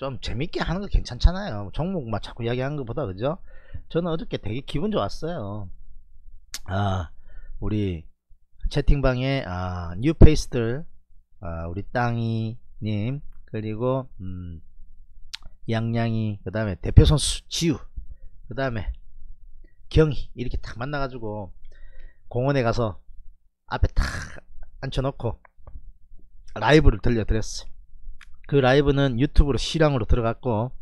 B: 좀 재밌게 하는 거 괜찮잖아요. 종목만 자꾸 이야기하는 것보다 그죠? 저는 어저께 되게 기분 좋았어요. 아 우리 채팅방에 아, 뉴페이스들 아, 우리 땅이님 그리고 음, 양양이 그 다음에 대표 선수 지우 그 다음에 경희 이렇게 딱 만나가지고 공원에 가서 앞에 탁 앉혀놓고 라이브를 들려드렸어요. 그 라이브는 유튜브로 실황으로 들어갔고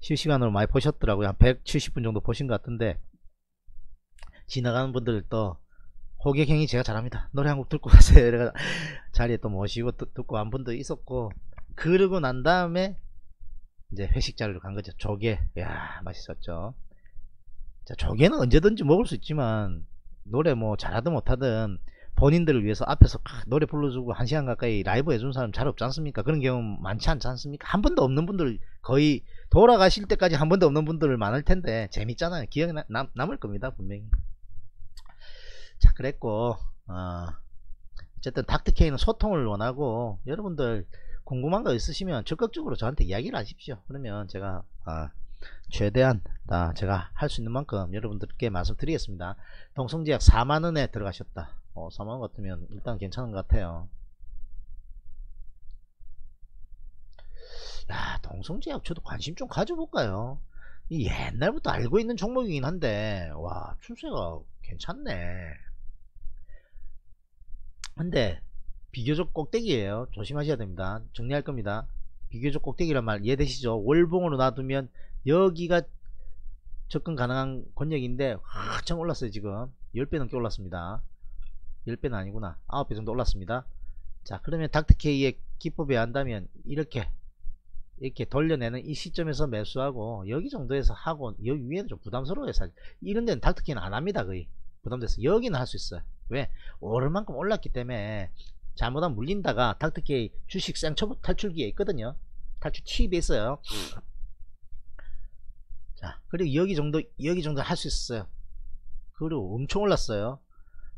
B: 실시간으로 많이 보셨더라고요. 한 170분 정도 보신 것 같은데 지나가는 분들도 호객행위 제가 잘합니다. 노래 한 곡 듣고 가세요. 이래가 자리에 또 모시고 듣- 듣고 한 분도 있었고 그러고 난 다음에 이제 회식 자리로 간 거죠. 조개. 야 맛있었죠. 자 조개는 언제든지 먹을 수 있지만 노래 뭐 잘하든 못하든 본인들을 위해서 앞에서 칵 노래 불러주고 한 시간 가까이 라이브 해준 사람 잘 없지 않습니까? 그런 경우 많지 않지 않습니까? 한 번도 없는 분들 거의 돌아가실 때까지 한 번도 없는 분들 많을 텐데 재밌잖아요. 기억에 나- 남, 남을 겁니다 분명히. 자 그랬고 어, 어쨌든 닥터케이는 소통을 원하고 여러분들 궁금한 거 있으시면 적극적으로 저한테 이야기를 하십시오. 그러면 제가 아, 최대한 다 제가 할 수 있는 만큼 여러분들께 말씀드리겠습니다. 동성제약 4만원에 들어가셨다. 어, 4만원 같으면 일단 괜찮은 것 같아요. 야, 동성제약 저도 관심 좀 가져볼까요? 이 옛날부터 알고 있는 종목이긴 한데, 와, 추세가 괜찮네. 근데, 비교적 꼭대기예요. 조심하셔야 됩니다. 정리할 겁니다. 비교적 꼭대기란 말 이해되시죠? 월봉으로 놔두면 여기가 접근 가능한 권역인데 확정 올랐어요 지금 10배 넘게 올랐습니다 10배는 아니구나. 9배 정도 올랐습니다. 자 그러면 닥터케이의 기법에 한다면 이렇게 이렇게 돌려내는 이 시점에서 매수하고 여기 정도에서 하고 여기 위에는 좀 부담스러워요 사실. 이런 데는 닥터케이는 안 합니다 거의. 부담돼서. 여기는 할 수 있어요. 왜? 오를 만큼 올랐기 때문에 잘못하면 물린다가 닥터케이 주식 생처분 탈출기에 있거든요. 탈출 칩이 있어요. 자 그리고 여기 정도 여기 정도 할 수 있어요. 그리고 엄청 올랐어요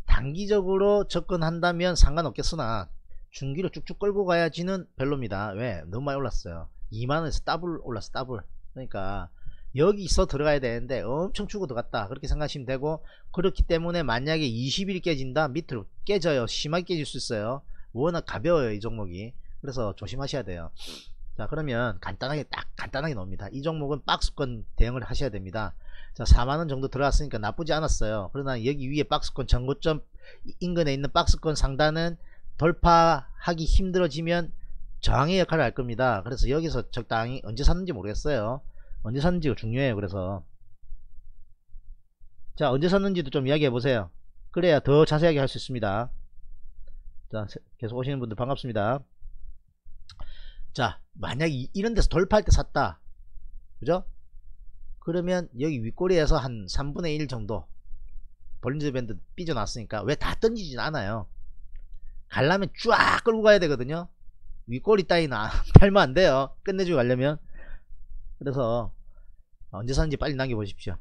B: 단기적으로 접근한다면 상관없겠으나 중기로 쭉쭉 끌고 가야지는 별로입니다. 왜? 너무 많이 올랐어요. 2만원에서 더블 올랐어 더블. 그러니까 여기서 들어가야 되는데 엄청 주고 들어갔다. 그렇게 생각하시면 되고 그렇기 때문에 만약에 20일 깨진다 밑으로 깨져요. 심하게 깨질 수 있어요. 워낙 가벼워요 이 종목이. 그래서 조심하셔야 돼요. 자 그러면 간단하게 딱 간단하게 나옵니다. 이 종목은 박스권 대응을 하셔야 됩니다 자 4만원 정도 들어갔으니까 나쁘지 않았어요. 그러나 여기 위에 박스권 전고점 인근에 있는 박스권 상단은 돌파하기 힘들어지면 저항의 역할을 할 겁니다. 그래서 여기서 적당히 언제 샀는지 모르겠어요. 언제 샀는지가 중요해요 그래서. 자 언제 샀는지도 좀 이야기해 보세요. 그래야 더 자세하게 할 수 있습니다. 자 계속 오시는 분들 반갑습니다. 자 만약 이, 이런 데서 돌파할 때 샀다. 그죠 그러면 여기 윗꼬리에서 한 3분의 1 정도 볼린저 밴드 삐져났으니까 왜 다 던지진 않아요? 가려면 쫙 끌고 가야 되거든요. 윗꼬리 따위는 안- 팔면 안 돼요. 끝내주고 가려면. 그래서 언제 샀는지 빨리 남겨보십시오.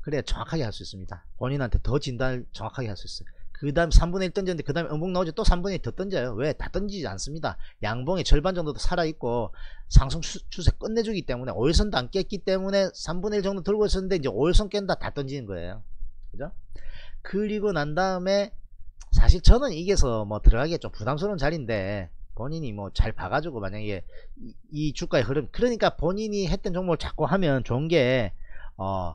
B: 그래야 정확하게 할 수 있습니다. 본인한테 더 진단을 정확하게 할 수 있어요 그 다음 3분의 1 던졌는데 그 다음에 음봉 나오죠. 또 3분의 1 더 던져요. 왜? 다 던지지 않습니다. 양봉의 절반 정도 도 살아있고 상승 추- 추세 끝내주기 때문에 5일선도 안 깼기 때문에 3분의 1 정도 들고 있었는데 이제 5일선 깬다 다 던지는 거예요. 그죠? 그리고 난 다음에 사실 저는 이게서 뭐 들어가기가 좀 부담스러운 자리인데 본인이 뭐 잘 봐가지고 만약에 이, 이 주가의 흐름 그러니까 본인이 했던 종목을 자꾸 하면 좋은 게 어,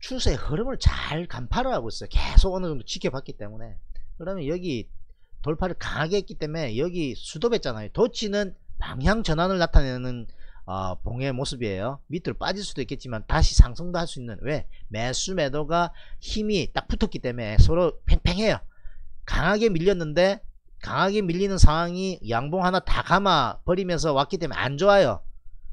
B: 추세의 흐름을 잘 간파를 하고 있어요. 계속 어느 정도 지켜봤기 때문에. 그러면 여기 돌파를 강하게 했기 때문에 여기 수도했잖아요. 도치는 방향 전환을 나타내는 어, 봉의 모습이에요. 밑으로 빠질 수도 있겠지만 다시 상승도 할 수 있는. 왜? 매수 매도가 힘이 딱 붙었기 때문에 서로 팽팽해요. 강하게 밀렸는데 강하게 밀리는 상황이 양봉 하나 다 감아 버리면서 왔기 때문에 안 좋아요.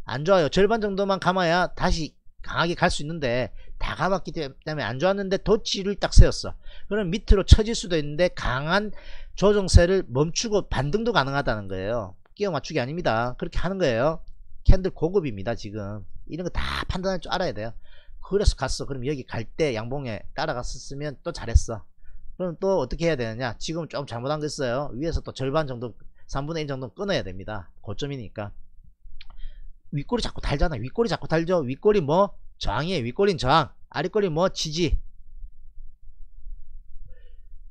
B: 안 좋아요. 절반 정도만 감아야 다시 강하게 갈 수 있는데 다 감았기 때문에 안 좋았는데 도치를 딱 세웠어. 그럼 밑으로 쳐질 수도 있는데 강한 조정세를 멈추고 반등도 가능하다는 거예요. 끼워 맞추기 아닙니다. 그렇게 하는 거예요. 캔들 고급입니다 지금. 이런 거 다 판단할 줄 알아야 돼요. 그래서 갔어. 그럼 여기 갈 때 양봉에 따라갔었으면 또 잘했어. 그럼 또 어떻게 해야 되느냐? 지금 좀 잘못한 거 있어요. 위에서 또 절반 정도 3분의 1 정도 끊어야 됩니다. 고점이니까. 윗꼬리 자꾸 달잖아. 윗꼬리 자꾸 달죠. 윗꼬리 뭐 저항이에요. 윗꼬리는 저항 아랫꼬리 뭐 지지.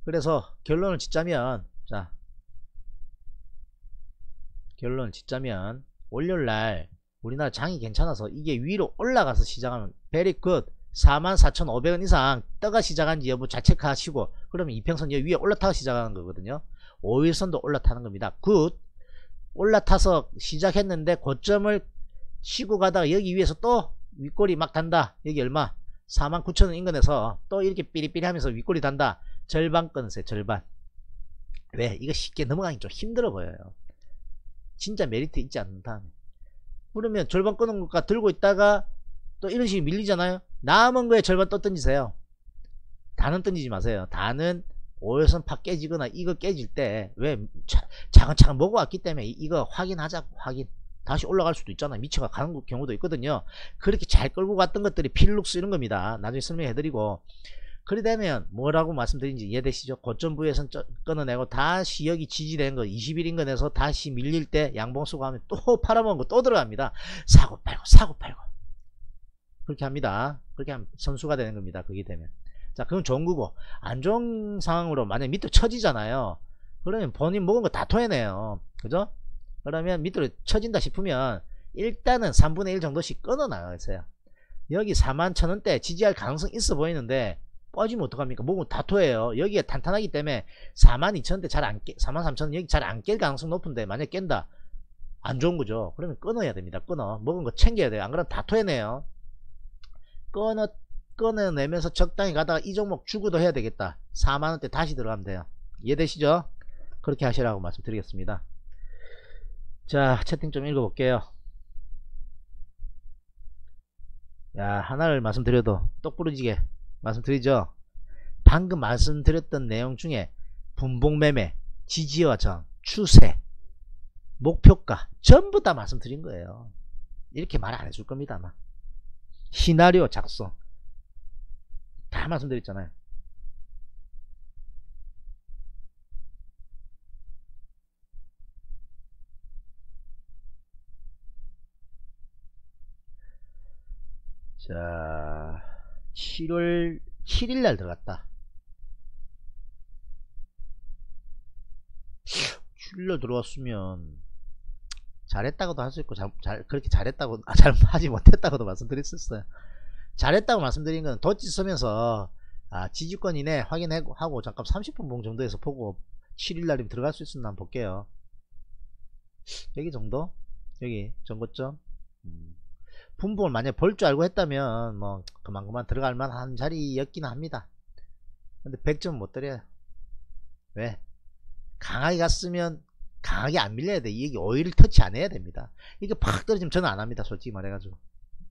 B: 그래서 결론을 짓자면 자 결론을 짓자면 월요일날 우리나라 장이 괜찮아서 이게 위로 올라가서 시작하면 very good. 44,500원 이상 떠가 시작한지 여부 잘 체크하시고 그러면 이평선 위에 올라타가 시작하는 거거든요. 5일선도 올라타는 겁니다. Good 올라타서 시작했는데 고점을 쉬고 가다가 여기 위에서 또 윗골이 막 단다. 여기 얼마? 49,000원 인근에서 또 이렇게 삐리삐리 하면서 윗골이 단다. 절반 끊으세요 절반. 왜? 이거 쉽게 넘어가기 좀 힘들어 보여요. 진짜 메리트 있지 다음에. 그러면 절반 끊은 것과 들고 있다가 또 이런 식으로 밀리잖아요. 남은 거에 절반 또 던지세요. 다는 던지지 마세요. 다는 5일선 파 깨지거나 이거 깨질 때 왜 차근차근 먹어왔기 때문에 이- 이거 확인하자고 확인 다시 올라갈 수도 있잖아 미쳐가 가는 경우도 있거든요. 그렇게 잘 끌고 갔던 것들이 필룩스 이런 겁니다. 나중에 설명해 드리고. 그리 되면 뭐라고 말씀드린지 이해되시죠? 고점 부에선 끊어내고 다시 여기 지지된 거 20일 인근에서 다시 밀릴 때 양봉 쓰고 하면 또 팔아먹은 거 또 들어갑니다. 사고 팔고 사고 팔고. 그렇게 합니다. 그렇게 하면 선수가 되는 겁니다. 그게 되면. 자 그건 좋은 거고 안 좋은 상황으로 만약 밑으로 쳐지잖아요. 그러면 본인 먹은 거 다 토해내요. 그죠 그러면 밑으로 쳐진다 싶으면 일단은 3분의 1 정도씩 끊어 나가세요. 여기 4만 천원대 지지할 가능성 있어 보이는데 빠지면 어떡합니까? 먹으면 다 토해요. 여기에 탄탄하기 때문에 4만 2천원대 잘안 깨, 4만 3천원 여기 잘 안 깰 가능성 높은데 만약 깬다 안 좋은 거죠. 그러면 끊어야 됩니다. 끊어. 먹은 거 챙겨야 돼요. 안 그러면 다 토해내요. 끊어 끊어내면서 적당히 가다가 이 종목 주고도 해야 되겠다. 4만원대 다시 들어가면 돼요. 이해되시죠? 그렇게 하시라고 말씀드리겠습니다 자 채팅 좀 읽어볼게요. 야 하나를 말씀드려도 똑부러지게 말씀드리죠? 방금 말씀드렸던 내용 중에 분봉매매 지지와 정 추세 목표가 전부 다 말씀드린 거예요. 이렇게 말 안 해줄 겁니다 아마. 시나리오 작성. 다 말씀드렸잖아요 자 7월 7일날 들어갔다. 7일날 들어왔으면 잘했다고도 할 수 있고 잘, 잘 그렇게 잘했다고 아, 잘하지 못했다고도 말씀드렸었어요. 잘했다고 말씀드린 건 덧지 쓰면서 아, 지지권 이내 확인하고 잠깐 30분 봉 정도에서 보고 7일날이면 들어갈 수 있으면 한번 볼게요. 여기 정도? 여기 정고점? 음. 분봉을 만약 볼줄 알고 했다면 뭐 그만 그만 들어갈 만한 자리였긴 합니다 근데 100점 못 드려요 왜 강하게 갔으면 강하게 안 밀려야 돼. 이 얘기 오일을 터치 안 해야 됩니다. 이게 팍 떨어지면 저는 안 합니다. 솔직히 말해가지고.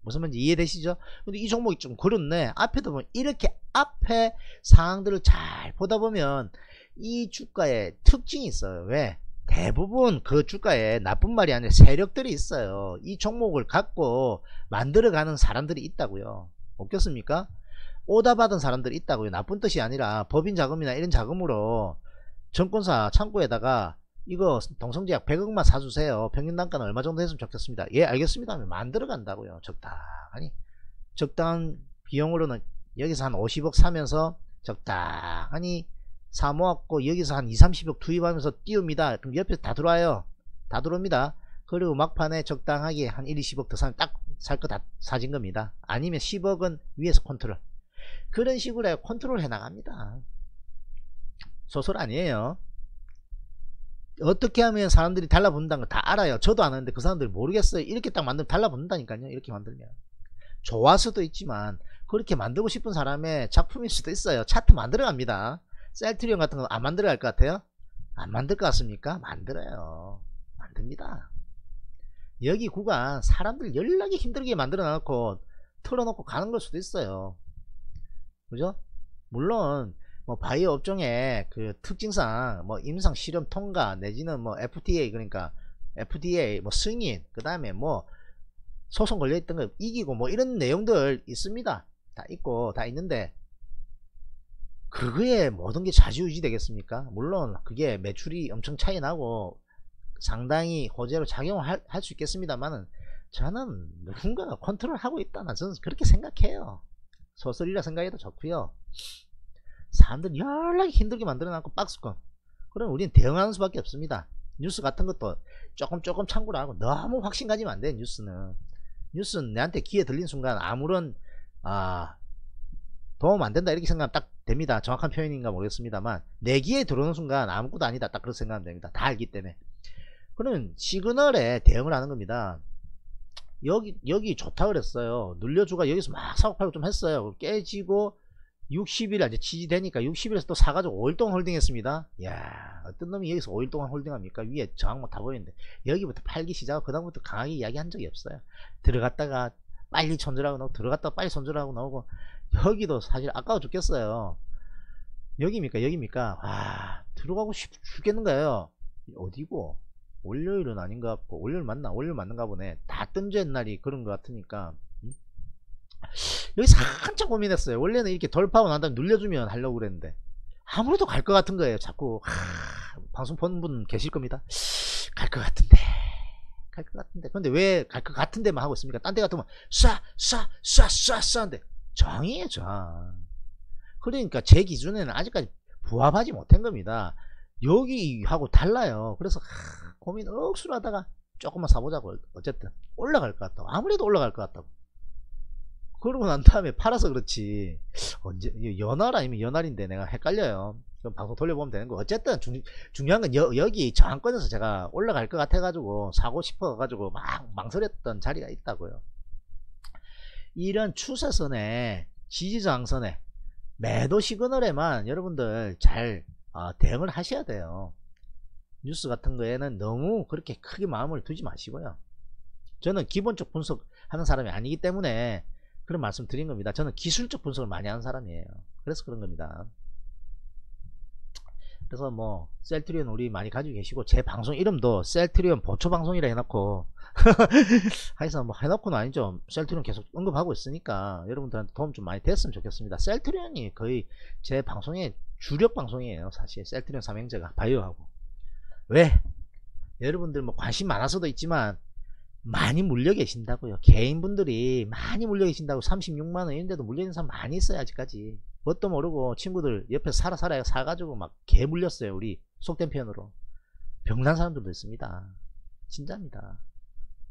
B: 무슨 말인지 이해되시죠? 근데 이 종목이 좀 그렇네. 앞에도 보면 이렇게 앞에 상황들을 잘 보다 보면 이 주가에 특징이 있어요. 왜? 대부분 그 주가에 나쁜 말이 아니라 세력들이 있어요. 이 종목을 갖고 만들어가는 사람들이 있다고요. 없겠습니까? 오다 받은 사람들이 있다고요. 나쁜 뜻이 아니라 법인 자금이나 이런 자금으로 정권사 창고에다가 이거 동성제약 100억만 사주세요. 평균 단가는 얼마 정도 했으면 좋겠습니다. 예 알겠습니다 하면 만들어 간다고요. 적당하니 적당한 비용으로는 여기서 한 50억 사면서 적당하니 사 모았고 여기서 한 2, 30억 투입하면서 띄웁니다. 그럼 옆에서 다 들어와요. 다 들어옵니다. 그리고 막판에 적당하게 한 1, 20억 더 사면 딱 살 거 다 사진 겁니다. 아니면 10억은 위에서 컨트롤. 그런 식으로 해 컨트롤 해 나갑니다. 소설 아니에요. 어떻게 하면 사람들이 달라붙는다는 걸다 알아요. 저도 아는데 그 사람들이 모르겠어요. 이렇게 딱 만들면 달라붙는다니까요. 이렇게 만들면. 좋아서도 있지만 그렇게 만들고 싶은 사람의 작품일 수도 있어요. 차트 만들어 갑니다. 셀트리온 같은 거안 만들어 갈것 같아요? 안 만들 것 같습니까? 만들어요. 만듭니다. 여기 구간 사람들 연락이 힘들게 만들어 놔놓고 틀어놓고 가는 걸 수도 있어요. 그죠? 물론 뭐 바이오 업종의 그 특징상 뭐 임상 실험 통과 내지는 뭐 FTA 그러니까 FDA 뭐 승인 그 다음에 뭐 소송 걸려있던 거 이기고 뭐 이런 내용들 있습니다 다 있고 다 있는데 그거에 모든 게 자주유지 되겠습니까? 물론 그게 매출이 엄청 차이 나고 상당히 호재로 작용할 수 있겠습니다만은 저는 누군가가 컨트롤 하고 있다 나 저는 그렇게 생각해요. 소설이라 생각해도 좋고요. 사람들 연락이 힘들게 만들어놨고 박스권. 그럼 우리는 대응하는 수밖에 없습니다. 뉴스 같은 것도 조금 조금 참고를 하고 너무 확신 가지면 안 돼 뉴스는. 뉴스는 내한테 귀에 들린 순간 아무런 아 도움 안 된다 이렇게 생각하면 딱 됩니다. 정확한 표현인가 모르겠습니다만 내 귀에 들어오는 순간 아무것도 아니다. 딱 그렇게 생각하면 됩니다. 다 알기 때문에. 그러면 시그널에 대응을 하는 겁니다. 여기 여기 좋다 그랬어요. 눌려주가 여기서 막 사고팔고 좀 했어요. 깨지고 60일 이제 지지되니까 60일에서 또 사가지고 5일 동안 홀딩했습니다. 야 어떤 놈이 여기서 5일 동안 홀딩합니까? 위에 저항만 다 보이는데. 여기부터 팔기 시작하고 그 다음부터 강하게 이야기한 적이 없어요. 들어갔다가 빨리 손절하고 나오고 들어갔다가 빨리 손절하고 나오고 여기도 사실 아까워 죽겠어요. 여기입니까? 여기입니까? 아 들어가고 싶 죽겠는 거예요. 어디고? 월요일은 아닌 것 같고 월요일 맞나? 월요일 맞는가 보네. 다 뜬전 날이 그런 것 같으니까 여기서 한참 고민했어요. 원래는 이렇게 돌파하고 난 다음에 눌려주면 하려고 그랬는데 아무래도 갈 것 같은 거예요. 자꾸 하, 방송 보는 분 계실 겁니다. 갈 것 같은데 갈 것 같은데 근데 왜 갈 것 같은데만 하고 있습니까? 딴 데 같으면 쏴 쏴 쏴 쏴 쏴는데 저항이에요 저항. 그러니까 제 기준에는 아직까지 부합하지 못한 겁니다. 여기하고 달라요. 그래서 하, 고민 억수로 하다가 조금만 사보자고 어쨌든 올라갈 것 같다고 아무래도 올라갈 것 같다고 그러고 난 다음에 팔아서 그렇지 언제 연할 아니면 연할인데 내가 헷갈려요 그럼 방송 돌려보면 되는 거 어쨌든 중, 중요한 건 여, 여기 저항권에서 제가 올라갈 것 같아 가지고 사고 싶어 가지고 막 망설였던 자리가 있다고요 이런 추세선에 지지저항선에 매도 시그널에만 여러분들 잘 어, 대응을 하셔야 돼요 뉴스 같은 거에는 너무 그렇게 크게 마음을 두지 마시고요 저는 기본적 분석하는 사람이 아니기 때문에 그런 말씀 드린 겁니다. 저는 기술적 분석을 많이 하는 사람이에요. 그래서 그런 겁니다. 그래서 뭐 셀트리온 우리 많이 가지고 계시고 제 방송 이름도 셀트리온 보초 방송이라 해놓고 하여서 뭐 해놓고는 아니죠. 셀트리온 계속 언급하고 있으니까 여러분들한테 도움 좀 많이 됐으면 좋겠습니다. 셀트리온이 거의 제 방송의 주력 방송이에요. 사실 셀트리온 삼형제가 바이오하고 왜? 여러분들 뭐 관심 많아서도 있지만 많이 물려 계신다고요. 개인분들이 많이 물려 계신다고 36만원 이런데도 물려 있는 사람 많이 있어요. 아직까지. 뭣도 모르고 친구들 옆에서 살아 살아 사가지고 막 개 물렸어요. 우리 속된 표현으로. 병난 사람들도 있습니다. 진짜입니다.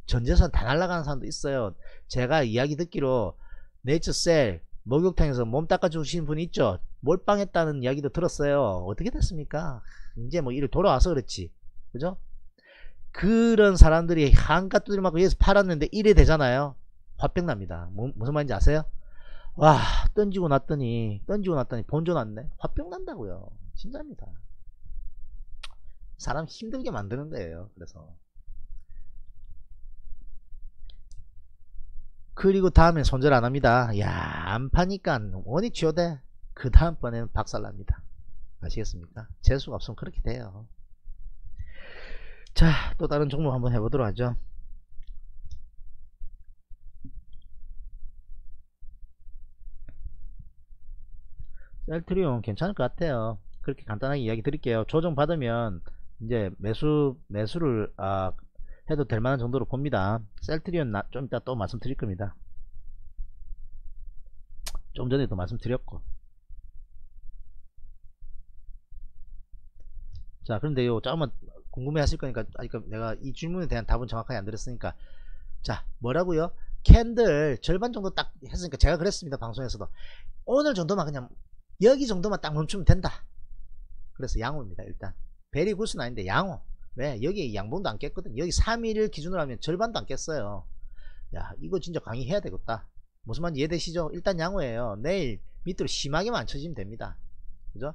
B: 전재산 다 날라가는 사람도 있어요. 제가 이야기 듣기로 네이처셀 목욕탕에서 몸 닦아주신 분 있죠. 몰빵했다는 이야기도 들었어요. 어떻게 됐습니까? 이제 뭐 일을 돌아와서 그렇지. 그죠? 그런 사람들이 한가 두드려 맞고 여기서 팔았는데 이래 되잖아요. 화병 납니다. 뭐, 무슨 말인지 아세요? 와 던지고 났더니 던지고 났더니 본전 났네. 화병 난다고요. 진짜입니다. 사람 힘들게 만드는 거예요. 그래서 그리고 다음에 손절 안 합니다. 야, 안 파니까 원이 치워대. 그 다음번에는 박살납니다. 아시겠습니까? 재수가 없으면 그렇게 돼요. 자, 또 다른 종목 한번 해보도록 하죠. 셀트리온 괜찮을 것 같아요. 그렇게 간단하게 이야기 드릴게요. 조정 받으면 이제 매수 매수를 아, 해도 될 만한 정도로 봅니다. 셀트리온 나, 좀 이따 또 말씀드릴 겁니다. 좀 전에도 말씀드렸고. 자, 그런데 요 잠깐만 궁금해 하실 거니까 아까 내가 이 질문에 대한 답은 정확하게 안 드렸으니까 자 뭐라고요 캔들 절반 정도 딱 했으니까 제가 그랬습니다 방송에서도 오늘 정도만 그냥 여기 정도만 딱 멈추면 된다 그래서 양호입니다 일단 베리 굿은 아닌데 양호 왜 여기 양봉도 안 깼거든. 여기 3일 기준으로 하면 절반도 안 깼어요. 야 이거 진짜 강의해야 되겠다. 무슨 말인지 이해되시죠? 일단 양호예요. 내일 밑으로 심하게만 안 쳐지면 됩니다. 그죠?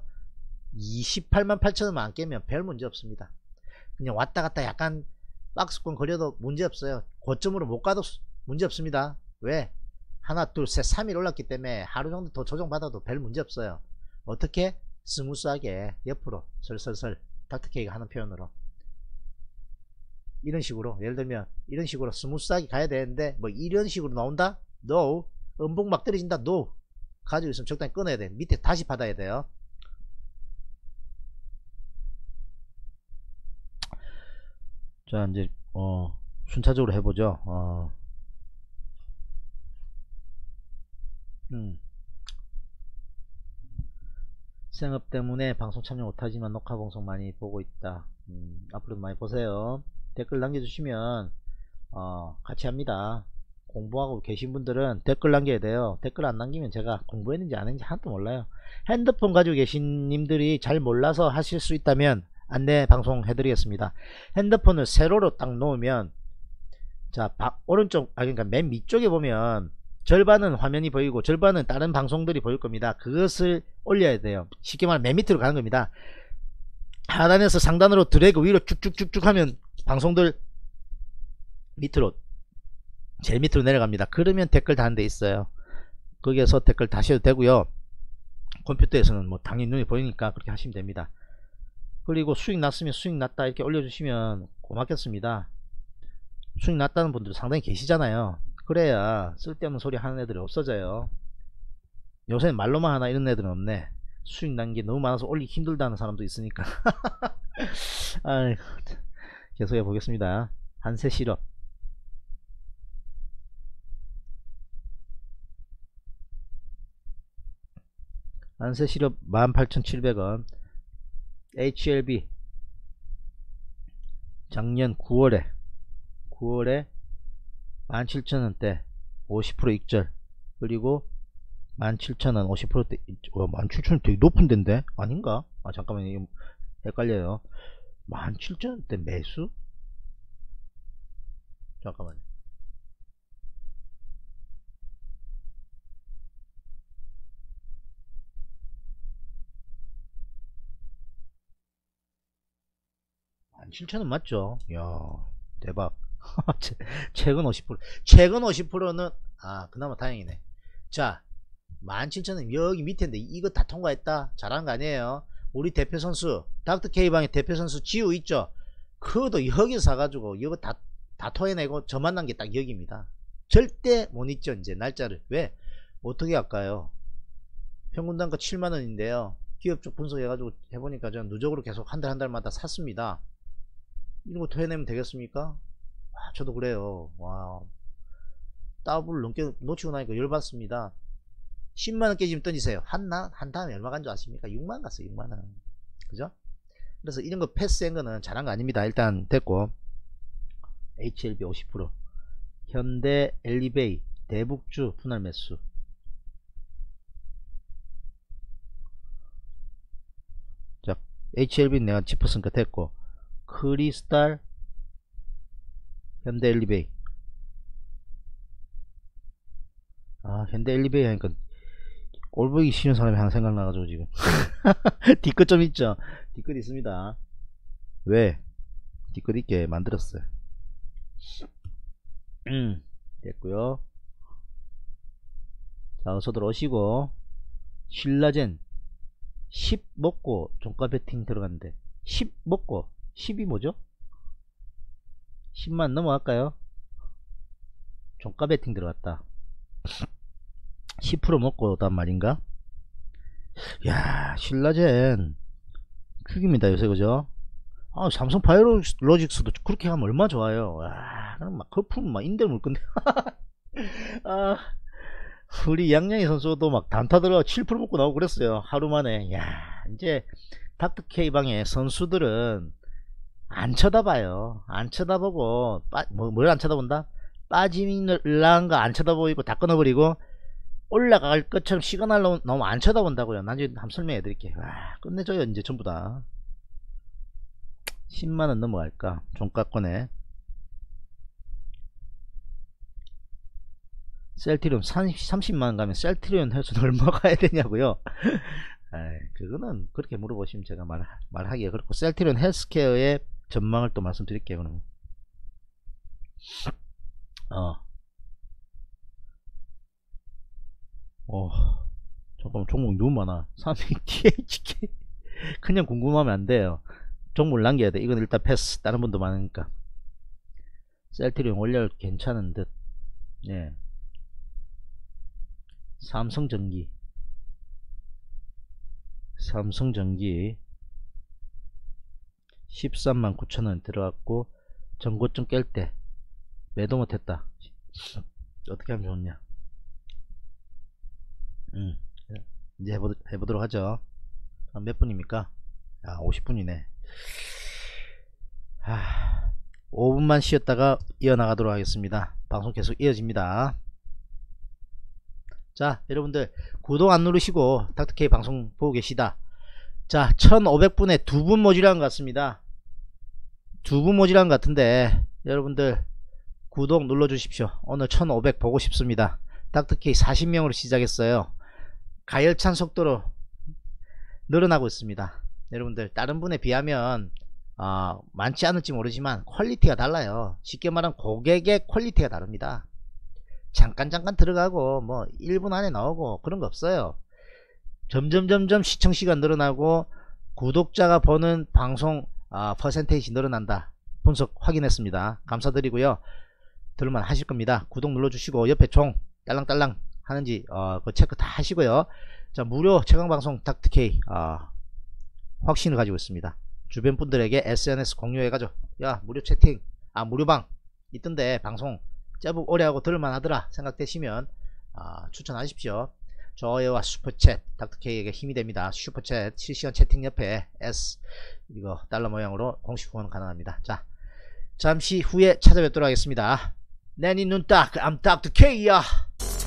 B: 28만 8천원만 안 깨면 별 문제 없습니다. 그냥 왔다 갔다 약간 박스권 거려도 문제 없어요. 고점으로 못 가도 문제 없습니다. 왜? 하나 둘 셋 3일 올랐기 때문에 하루 정도 더 조정받아도 별 문제 없어요. 어떻게? 스무스하게 옆으로 설설설 닥터케이가 하는 표현으로 이런 식으로 예를 들면 이런 식으로 스무스하게 가야 되는데 뭐 이런 식으로 나온다? No 음봉 막 떨어진다? No 가지고 있으면 적당히 끊어야 돼 밑에 다시 받아야 돼요 자 이제 어 순차적으로 해보죠 어. 음. 생업 때문에 방송 참여 못하지만 녹화 방송 많이 보고 있다 음, 앞으로도 많이 보세요. 댓글 남겨주시면 어, 같이 합니다. 공부하고 계신 분들은 댓글 남겨야 돼요. 댓글 안 남기면 제가 공부했는지 안 했는지 하나도 몰라요. 핸드폰 가지고 계신 님들이 잘 몰라서 하실 수 있다면 안내 방송 해드리겠습니다. 핸드폰을 세로로 딱 놓으면 자 바- 오른쪽 아 그러니까 맨 밑쪽에 보면 절반은 화면이 보이고 절반은 다른 방송들이 보일 겁니다. 그것을 올려야 돼요. 쉽게 말하면 맨 밑으로 가는 겁니다. 하단에서 상단으로 드래그 위로 쭉쭉쭉쭉 하면 방송들 밑으로 제일 밑으로 내려갑니다. 그러면 댓글 다는 데 있어요. 거기에서 댓글 다셔도 되고요. 컴퓨터에서는 뭐 당연히 눈에 보이니까 그렇게 하시면 됩니다. 그리고 수익 났으면 수익 났다 이렇게 올려주시면 고맙겠습니다. 수익 났다는 분들 상당히 계시잖아요. 그래야 쓸데없는 소리 하는 애들이 없어져요. 요새 말로만 하나 이런 애들은 없네. 수익 난 게 너무 많아서 올리기 힘들다는 사람도 있으니까. 아이고, 계속 해 보겠습니다. 한세 실업. 한세 실업 18,700원. HLB. 작년 9월에, 9월에 17,000원대 50% 익절. 그리고 17,000원 50%대, 와, 17,000원 되게 높은 데인데? 아닌가? 아, 잠깐만요. 이거 헷갈려요. 17,000원대 매수? 잠깐만요. 한 7천원 맞죠? 이야 대박 최- 최근 50% 최근 50%는 아 그나마 다행이네 자 17,000원 여기 밑인데 이거 다 통과했다 잘한 거 아니에요 우리 대표 선수 닥터 K방의 대표 선수 지우 있죠? 그것도 여기서 사가지고 이거 다, 다 토해내고 저 만 난 게 딱 여기입니다. 절대 못 잊죠 이제 날짜를. 왜? 어떻게 할까요? 평균 단가 7만원인데요. 기업 쪽 분석해가지고 해보니까 저는 누적으로 계속 한 달 한 달마다 샀습니다. 이런 거 토해내면 되겠습니까? 와, 저도 그래요. 와, 더블 넘게 놓치고 나니까 열받습니다. 10만원 깨지면 던지세요. 한, 나, 한 다음에 얼마 간 줄 아십니까? 6만 갔어요, 6만원. 그죠? 그래서 이런 거 패스한 거는 잘한 거 아닙니다. 일단 됐고. HLB 50%. 현대 엘리베이, 대북주 분할 매수. 자, HLB 내가 짚었으니까 됐고. 크리스탈 현대 엘리베이 아 현대 엘리베이 하니까 꼴보기 싫은 사람이 하나 생각나가지고 지금. 뒤끝 좀 있죠? 뒤끝 있습니다. 왜? 뒤끝 있게 만들었어요. 음 됐고요. 자 어서들 오시고. 신라젠 10 먹고 종가 베팅 들어갔는데 10 먹고 10이 뭐죠? 10만 넘어갈까요? 종가 베팅 들어갔다. 10% 먹고 오단 말인가? 야 신라젠 죽입니다 요새 그죠? 아 삼성 바이오로직스도 그렇게 하면 얼마 좋아요. 와, 그럼 막 거품 막 인대 물 건데. 아, 우리 양양이 선수도 막 단타 들어 7% 먹고 나오고 그랬어요. 하루 만에. 야, 이제 닥터 K 방의 선수들은 안 쳐다봐요. 안 쳐다보고 빠, 뭐, 뭘 안 쳐다본다? 빠지는 거안 쳐다보이고 다 끊어버리고 올라갈 것처럼 시그널 너무, 안 쳐다본다고요. 나중에 한번 설명해 드릴게요. 와, 끝내줘요. 이제 전부 다. 10만원 넘어갈까? 종가권에. 셀트리온 30만원 가면 셀트리온 회수는 얼마 가야 되냐고요? 에이, 그거는 그렇게 물어보시면 제가 말, 말하기가 그렇고 셀트리온 헬스케어의 전망을 또 말씀드릴게요 그러면 어. 어. 잠깐만 종목 너무 많아. 3위 THK 그냥 궁금하면 안 돼요. 종목을 남겨야 돼. 이건 일단 패스. 다른 분도 많으니까. 셀트리온 원래 괜찮은 듯. 예. 삼성전기. 삼성전기. 13만 9천원 들어갔고 전고점 깰 때 매도 못했다. 어떻게 하면 좋냐 음, 이제 해보, 해보도록 하죠 몇 분입니까 아 50분이네 하, 5분만 쉬었다가 이어나가도록 하겠습니다. 방송 계속 이어집니다. 자, 여러분들 구독 안 누르시고 닥터케이 방송 보고 계시다. 자, 1500분에 두 분 모자란 것 같습니다. 두 분 모자란 것 같은데 여러분들 구독 눌러주십시오. 오늘 1500 보고 싶습니다. 닥터케이 40명으로 시작했어요. 가열찬 속도로 늘어나고 있습니다. 여러분들 다른 분에 비하면 어, 많지 않을지 모르지만 quality가 달라요. 쉽게 말하면 고객의 quality가 다릅니다. 잠깐 잠깐 들어가고 뭐 1분 안에 나오고 그런 거 없어요. 점점 점점 시청 시간 늘어나고 구독자가 보는 방송 아, 퍼센테이지 늘어난다. 분석 확인했습니다. 감사드리고요. 들만 하실 겁니다. 구독 눌러주시고 옆에 종 딸랑딸랑 하는지 어, 그 체크 다 하시고요. 자 무료 최강방송 닥트케이 어, 확신을 가지고 있습니다. 주변 분들에게 SNS 공유해가지고 야 무료 채팅 아 무료방 있던데 방송 제법 오래하고 들을만 하더라 생각되시면 아, 추천하십시오. 좋아요와 슈퍼챗 닥터케이에게 힘이 됩니다. 슈퍼챗 실시간 채팅 옆에 S 이거 달러 모양으로 공식 후원 가능합니다. 자 잠시 후에 찾아뵙도록 하겠습니다. 내니 눈딱 Dr. K야.